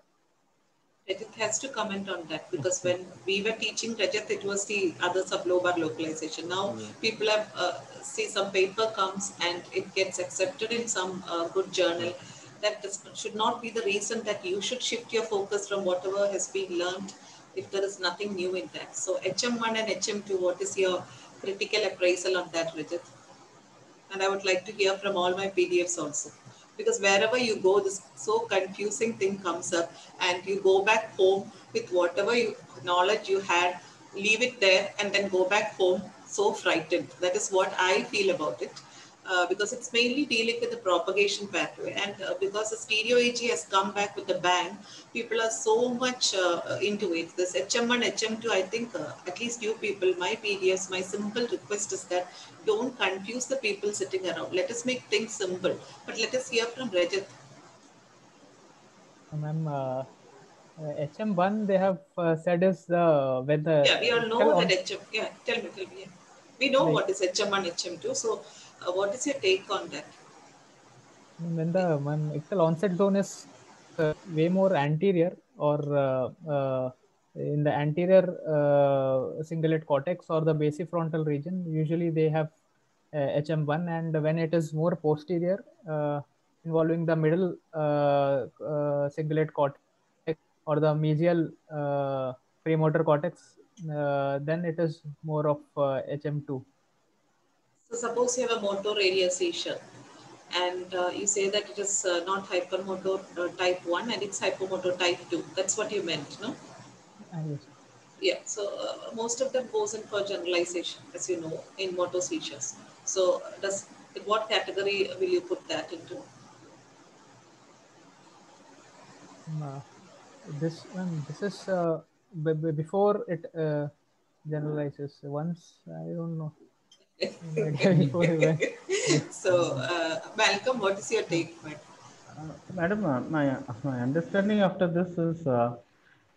Rajit has to comment on that because when we were teaching Rajit, it was the other sublobar localization. Now Yeah. people have uh, see some paper comes and it gets accepted in some uh, good journal. That should not be the reason that you should shift your focus from whatever has been learned if there is nothing new in that. So HM1 and HM2, what is your critical appraisal on that, Rajit? And I would like to hear from all my PDFs also. Because wherever you go, this so confusing thing comes up, and you go back home with whatever you, knowledge you had, leave it there, and then go back home so frightened. That is what I feel about it. Uh, because it's mainly dealing with the propagation pathway. And uh, because the stereo EEG has come back with a bang, people are so much uh, into it. This HM1, HM2, I think uh, at least you people, my PDFs, my simple request is that don't confuse the people sitting around. Let us make things simple. But let us hear from Rajit. Ma'am, uh, HM1 they have uh, said is the when the Yeah, we all know that HM. Yeah, tell me, tell me. Yeah. We know Right. what is HM1, HM2. So, uh, what is your take on that? when the when onset zone is uh, way more anterior or uh, uh, in the anterior uh, cingulate cortex or the basifrontal region, usually they have uh, HM1, and when it is more posterior, uh, involving the middle uh, uh, cingulate cortex or the medial uh, premotor cortex, uh, then it is more of uh, HM2. So, suppose you have a motor area seizure and uh, you say that it is uh, not hypermotor uh, type 1 and it's hypermotor type 2. That's what you meant, no? Ah. Yeah, so uh, most of them goes in for generalization, as you know, in motor seizures. So, does in what category will you put that into? Uh, this um, this is uh, before it uh, generalizes. Once I don't know. So, uh, Malcolm, what is your take? man? Uh, Madam, uh, my, my understanding after this is uh,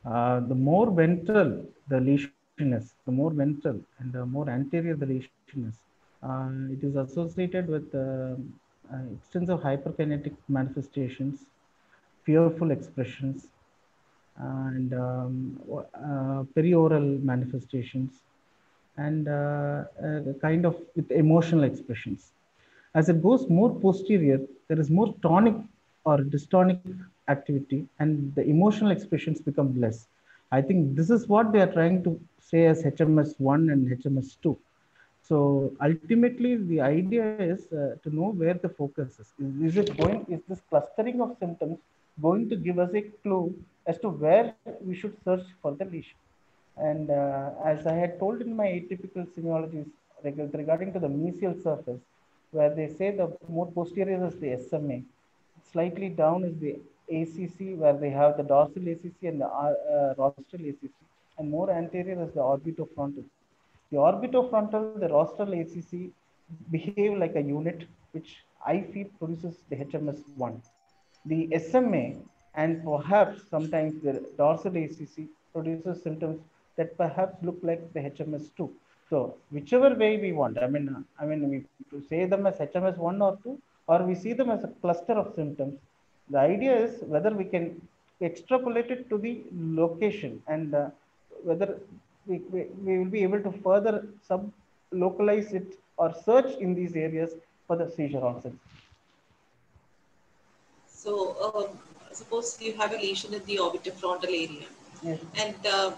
uh, the more ventral the lesion is, the more ventral and the more anterior the lesion is, uh, it is associated with uh, uh, extensive hyperkinetic manifestations, fearful expressions, and um, uh, perioral manifestations, and uh, uh, kind of with emotional expressions. As it goes more posterior, there is more tonic or dystonic activity, and the emotional expressions become less. I think this is what they are trying to say as HMS1 and HMS2. So ultimately, the idea is uh, to know where the focus is. is. Is it going? Is this clustering of symptoms going to give us a clue as to where we should search for the lesion? And uh, as I had told in my atypical semiologies reg- regarding to the mesial surface, where they say the more posterior is the SMA, slightly down is the ACC, where they have the dorsal ACC and the uh, uh, rostral ACC, and more anterior is the orbitofrontal. The orbitofrontal, the rostral ACC behave like a unit, which I feel produces the HMS1. The SMA and perhaps sometimes the dorsal ACC produces symptoms that perhaps look like the HMS2. So whichever way we want, I mean, I mean, we say them as HMS1 or 2, or we see them as a cluster of symptoms. The idea is whether we can extrapolate it to the location and uh, whether we, we, we will be able to further sub localize it or search in these areas for the seizure onset. So, um, suppose you have a lesion in the orbitofrontal area, Yes. and uh, uh,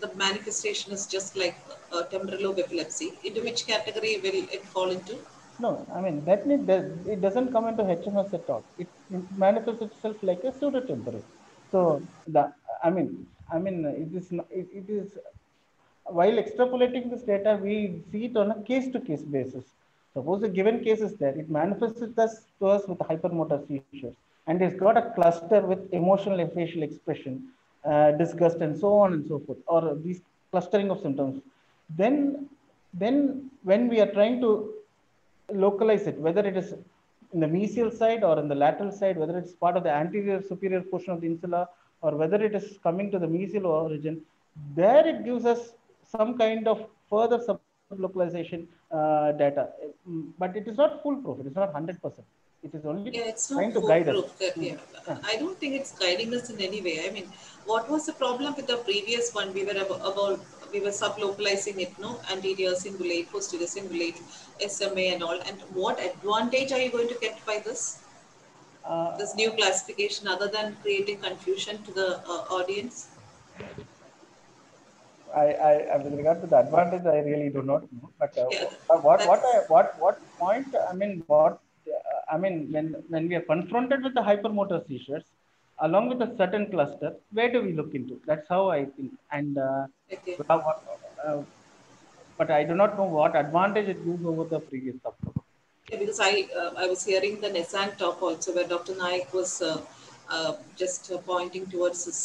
the manifestation is just like uh, temporal lobe epilepsy. Into which category will it fall into? No, I mean that that it doesn't come into HMS at all. It, it manifests itself like a pseudotemporal. So the I mean I mean, it is, not, it, it is, while extrapolating this data, we see it on a case-to-case basis. Suppose a given case is there, it manifests to us with hypermotor seizures, and it's got a cluster with emotional and facial expression, uh, disgust, and so on and so forth, or these clustering of symptoms. Then, then when we are trying to localize it, whether it is in the mesial side or in the lateral side, whether it's part of the anterior superior portion of the insula or whether it is coming to the mesial origin, there it gives us some kind of further localization uh, data. But it is not foolproof. It is not 100%. It is only yeah, it's trying to guide us. Yeah. I don't think it's guiding us in any way. I mean, what was the problem with the previous one? We were about we were sublocalizing it, no? Anterior cingulate, posterior cingulate, SMA and all. And what advantage are you going to get by this? Uh, this new classification other than creating confusion to the uh, audience? I, I, with regard to the advantage, I really do not know. But uh, yeah, what, what, I, what, what point? I mean, what? I mean, when when we are confronted with the hypermotor seizures, along with a certain cluster, where do we look into? That's how I think. And uh, okay. uh, but I do not know what advantage it gives over the previous subgroup. Yeah, because I uh, I was hearing the NESANT talk also where Dr. Naik was uh, uh, just pointing towards this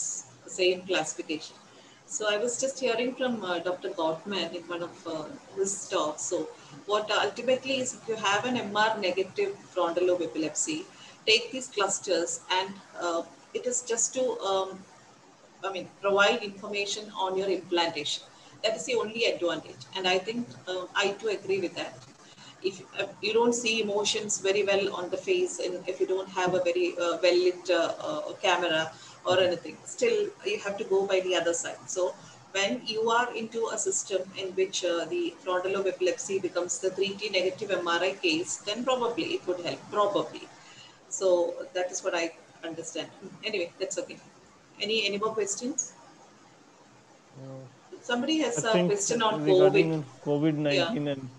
same classification. So I was just hearing from uh, Dr. Gottman in one of uh, his talks. So what ultimately is if you have an MR negative frontal lobe epilepsy, take these clusters and uh, it is just to, um, I mean, provide information on your implantation. That is the only advantage. And I think uh, I too agree with that. If uh, you don't see emotions very well on the face and if you don't have a very uh, well lit camera, or anything. Still, you have to go by the other side. So when you are into a system in which uh, the frontal lobe epilepsy becomes the 3T negative MRI case, then probably it would help, probably. So that is what I understand. Anyway, that's okay. Any any more questions? Somebody has I a question on COVID. COVID-19 yeah. and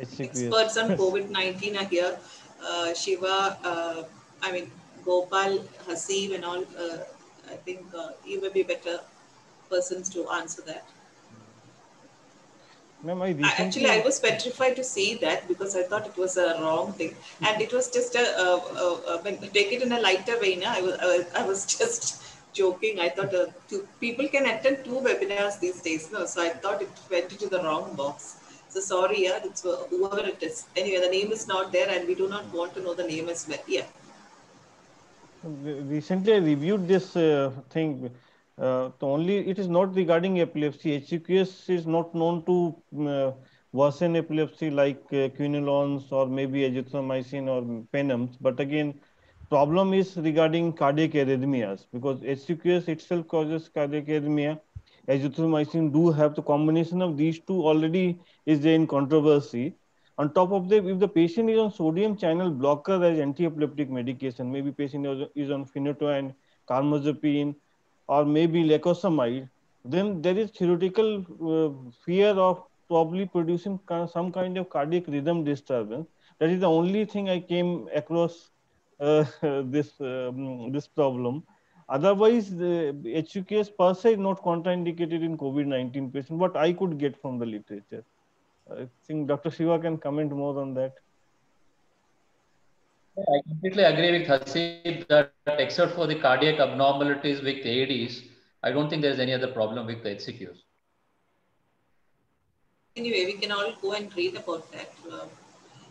Experts on COVID-19 are here. Uh, Shiva, uh, I mean, Gopal, Haseeb, and all, uh, I think uh, you may be better persons to answer that. Ma'am, I recently... Actually, I was petrified to see that because I thought it was a wrong thing, and it was just a, a, a, a take it in a lighter vein. I was, I was just joking. I thought uh, two, people can attend two webinars these days, no? So I thought it went into the wrong box. So sorry, yeah, it's whoever it is. Anyway, the name is not there, and we do not want to know the name as well. Yeah recently I reviewed this uh, thing. Uh, only it is not regarding epilepsy. HCQS is not known to uh, worsen epilepsy like uh, quinolones or maybe azithromycin or penums. But again, problem is regarding cardiac arrhythmias because HCQS itself causes cardiac arrhythmia. Azithromycin do have the combination of these two already is there in controversy. On top of that, if the patient is on sodium channel blocker as anti-epileptic medication, maybe patient is on phenytoin, carbamazepine, or maybe lacosamide, then there is theoretical uh, fear of probably producing some kind of cardiac rhythm disturbance. That is the only thing I came across uh, this um, this problem. Otherwise, the HCQS per se is not contraindicated in COVID-19 patient. What I could get from the literature. I think Dr. Shiva can comment more on that. I completely agree with Haseeb that except for the cardiac abnormalities with the AEDs, I don't think there's any other problem with the HCQs. Anyway, we can all go and read about that. Uh,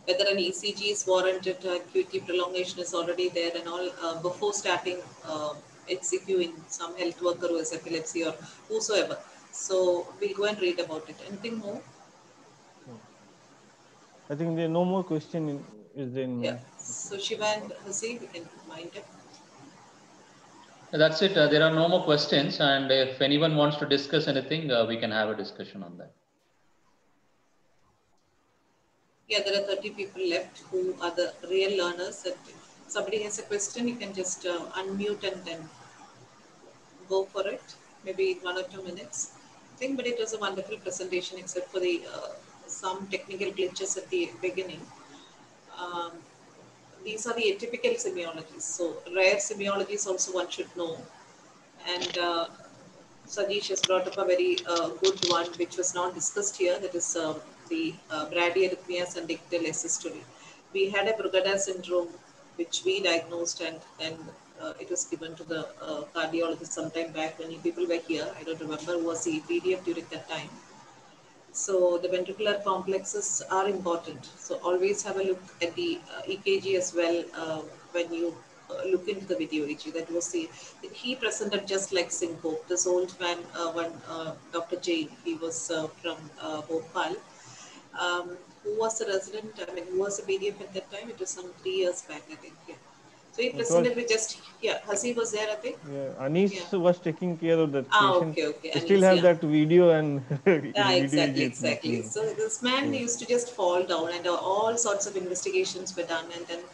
whether an ECG is warranted, uh, QT prolongation is already there and all uh, before starting uh, HCQ in some health worker who has epilepsy or whosoever. So we'll go and read about it. Anything more? I think there are no more question in, is there in Yeah. So Shiva and Haseeb, we can mind it. That's it. Uh, there are no more questions. And if anyone wants to discuss anything, uh, we can have a discussion on that. Yeah, there are 30 people left who are the real learners. If somebody has a question, you can just uh, unmute and then go for it. Maybe one or two minutes. I think, but it was a wonderful presentation except for the uh, some technical glitches at the beginning. Um, these are the atypical semiologies. So rare semiologies also one should know. And uh, Sajesh has brought up a very uh, good one, which was not discussed here. That is uh, the uh, bradyarrhythmias and ictal asystole. We had a Brugada syndrome, which we diagnosed, and then uh, it was given to the uh, cardiologist sometime back when people were here. I don't remember who was the PDF during that time. So the ventricular complexes are important. So always have a look at the uh, EKG as well uh, when you uh, look into the video EKG. That was the he presented just like syncope. This old man, uh, one uh, Dr. Jain, he was uh, from Bhopal. Um, who was a resident? I mean, who was a PDF at that time? It was some three years back, I think. Yeah. So he presented with just yeah. Hasi was there, I think. Yeah, Anis Yeah. was taking care of that Ah, patient. okay, okay. I still have yeah. that video and Yeah, video exactly, exactly. So this man used to just fall down, and uh, all sorts of investigations were done, and then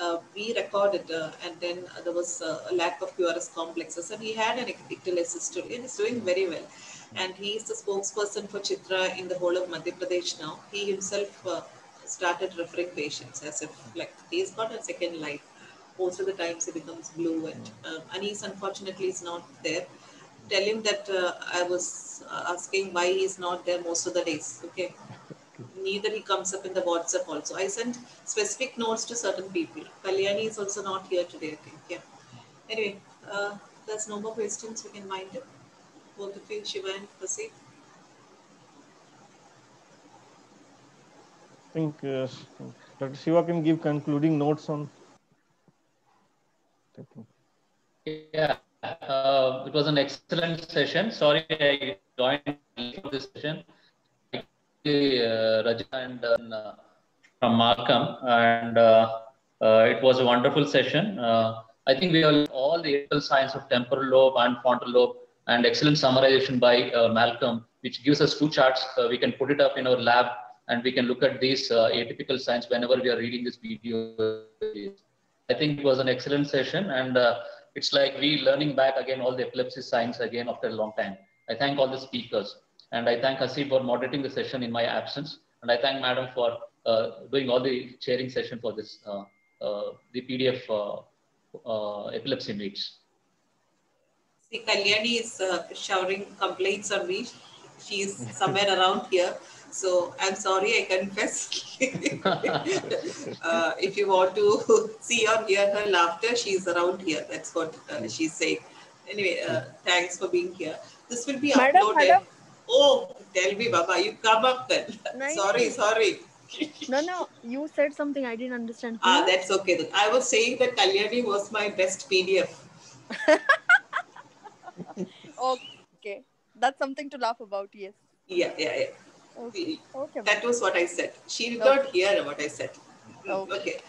uh, we recorded, uh, and then uh, there was uh, a lack of QRS complexes, and he had an ictal asystole, and he's doing very well. And he is the spokesperson for Chitra in the whole of Madhya Pradesh now. He himself uh, started referring patients as if like he's got a second life. Most of the times he becomes blue, and uh, Anis unfortunately is not there tell him that uh, I was uh, asking why he's not there most of the days. Okay. Neither he comes up in the WhatsApp also. I sent specific notes to certain people. Kalyani is also not here today, I think. Yeah. Anyway, uh, there's no more questions. We can wind up. Both of you, Shiva and Prasad. I think uh, Dr. Shiva can give concluding notes on. Thank you. Yeah, uh, it was an excellent session. Sorry, I joined this session. Uh, Raja and uh, from Markham, and uh, uh, it was a wonderful session. Uh, I think we have all the epical science of temporal lobe and frontal lobe, and excellent summarization by uh, Malcolm, which gives us two charts. Uh, we can put it up in our lab, and we can look at these uh, atypical signs whenever we are reading this video. I think it was an excellent session, and uh, it's like we learning back again all the epilepsy signs again after a long time. I thank all the speakers, and I thank Haseeb for moderating the session in my absence, and I thank Madam for uh, doing all the chairing session for this uh, uh, the PDF uh, uh, epilepsy meets. See, Kalyani is uh, showering complaints on me. She's somewhere around here. So I'm sorry, I confess. uh, if you want to see or hear her laughter, she's around here. That's what uh, she's saying. Anyway, uh, thanks for being here. This will be Madam, uploaded. madam. Oh, tell me, Baba, you come up then. Nahi, sorry, sorry. No, no, you said something I didn't understand. Ah, Who? that's okay. Then. I was saying that Kalyani was my best PDF. Okay, that's something to laugh about. Yes. Yeah, yeah, yeah. Okay. Okay. That was what I said. She did not hear what I said. Okay. Okay.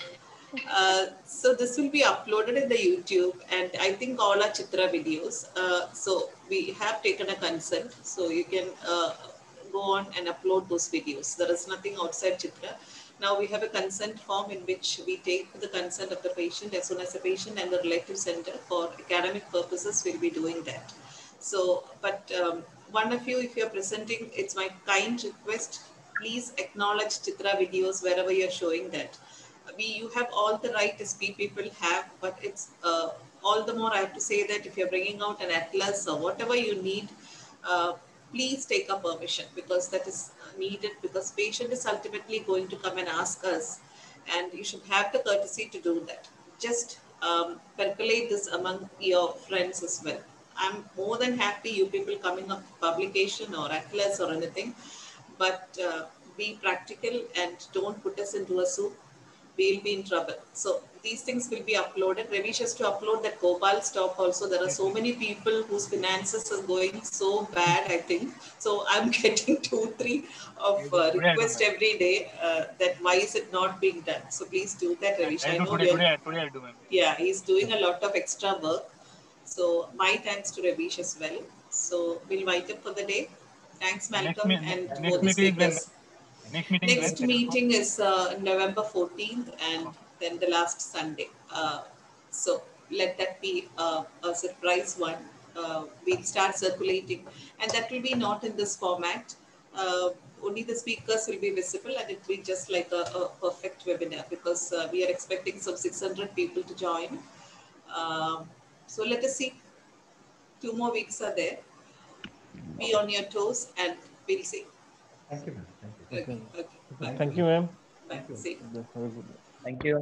Uh, so this will be uploaded in the YouTube, and I think all our Chitra videos. Uh, so we have taken a consent, so you can uh, go on and upload those videos. There is nothing outside Chitra. Now we have a consent form in which we take the consent of the patient as soon as the patient and the relative center for academic purposes will be doing that. So, but um, one of you, if you're presenting, it's my kind request, please acknowledge Chitra videos wherever you're showing that. We, you have all the right SP people have, but it's uh, all the more I have to say that if you're bringing out an atlas or whatever you need, uh, please take a permission because that is needed because patient is ultimately going to come and ask us and you should have the courtesy to do that. Just um, percolate this among your friends as well. I'm more than happy you people coming up with publication or atlas or anything, but uh, be practical and don't put us into a soup. We'll be in trouble. So these things will be uploaded. Ravish has to upload that Gopal stock also. There are so many people whose finances are going so bad, I think. So I'm getting two, three of uh, requests every day uh, that why is it not being done? So please do that, Ravish. I know today, today, today I'll do, yeah, he's doing a lot of extra work. So my thanks to Ravish as well. So we'll wind up for the day. Thanks, Malcolm, meet- and next both the is when- speakers. Next meeting is Next when? meeting is uh, November 14th and then the last Sunday. Uh, so let that be uh, a surprise one. Uh, we'll start circulating, and that will be not in this format. Uh, only the speakers will be visible, and it will be just like a, a perfect webinar because uh, we are expecting some 600 people to join. So let us see. Two more weeks are there. be on your toes, and we'll see. Thank you, ma'am. Thank you. Okay. okay. Thank you, ma'am. Bye. See. you. Have a. Thank you.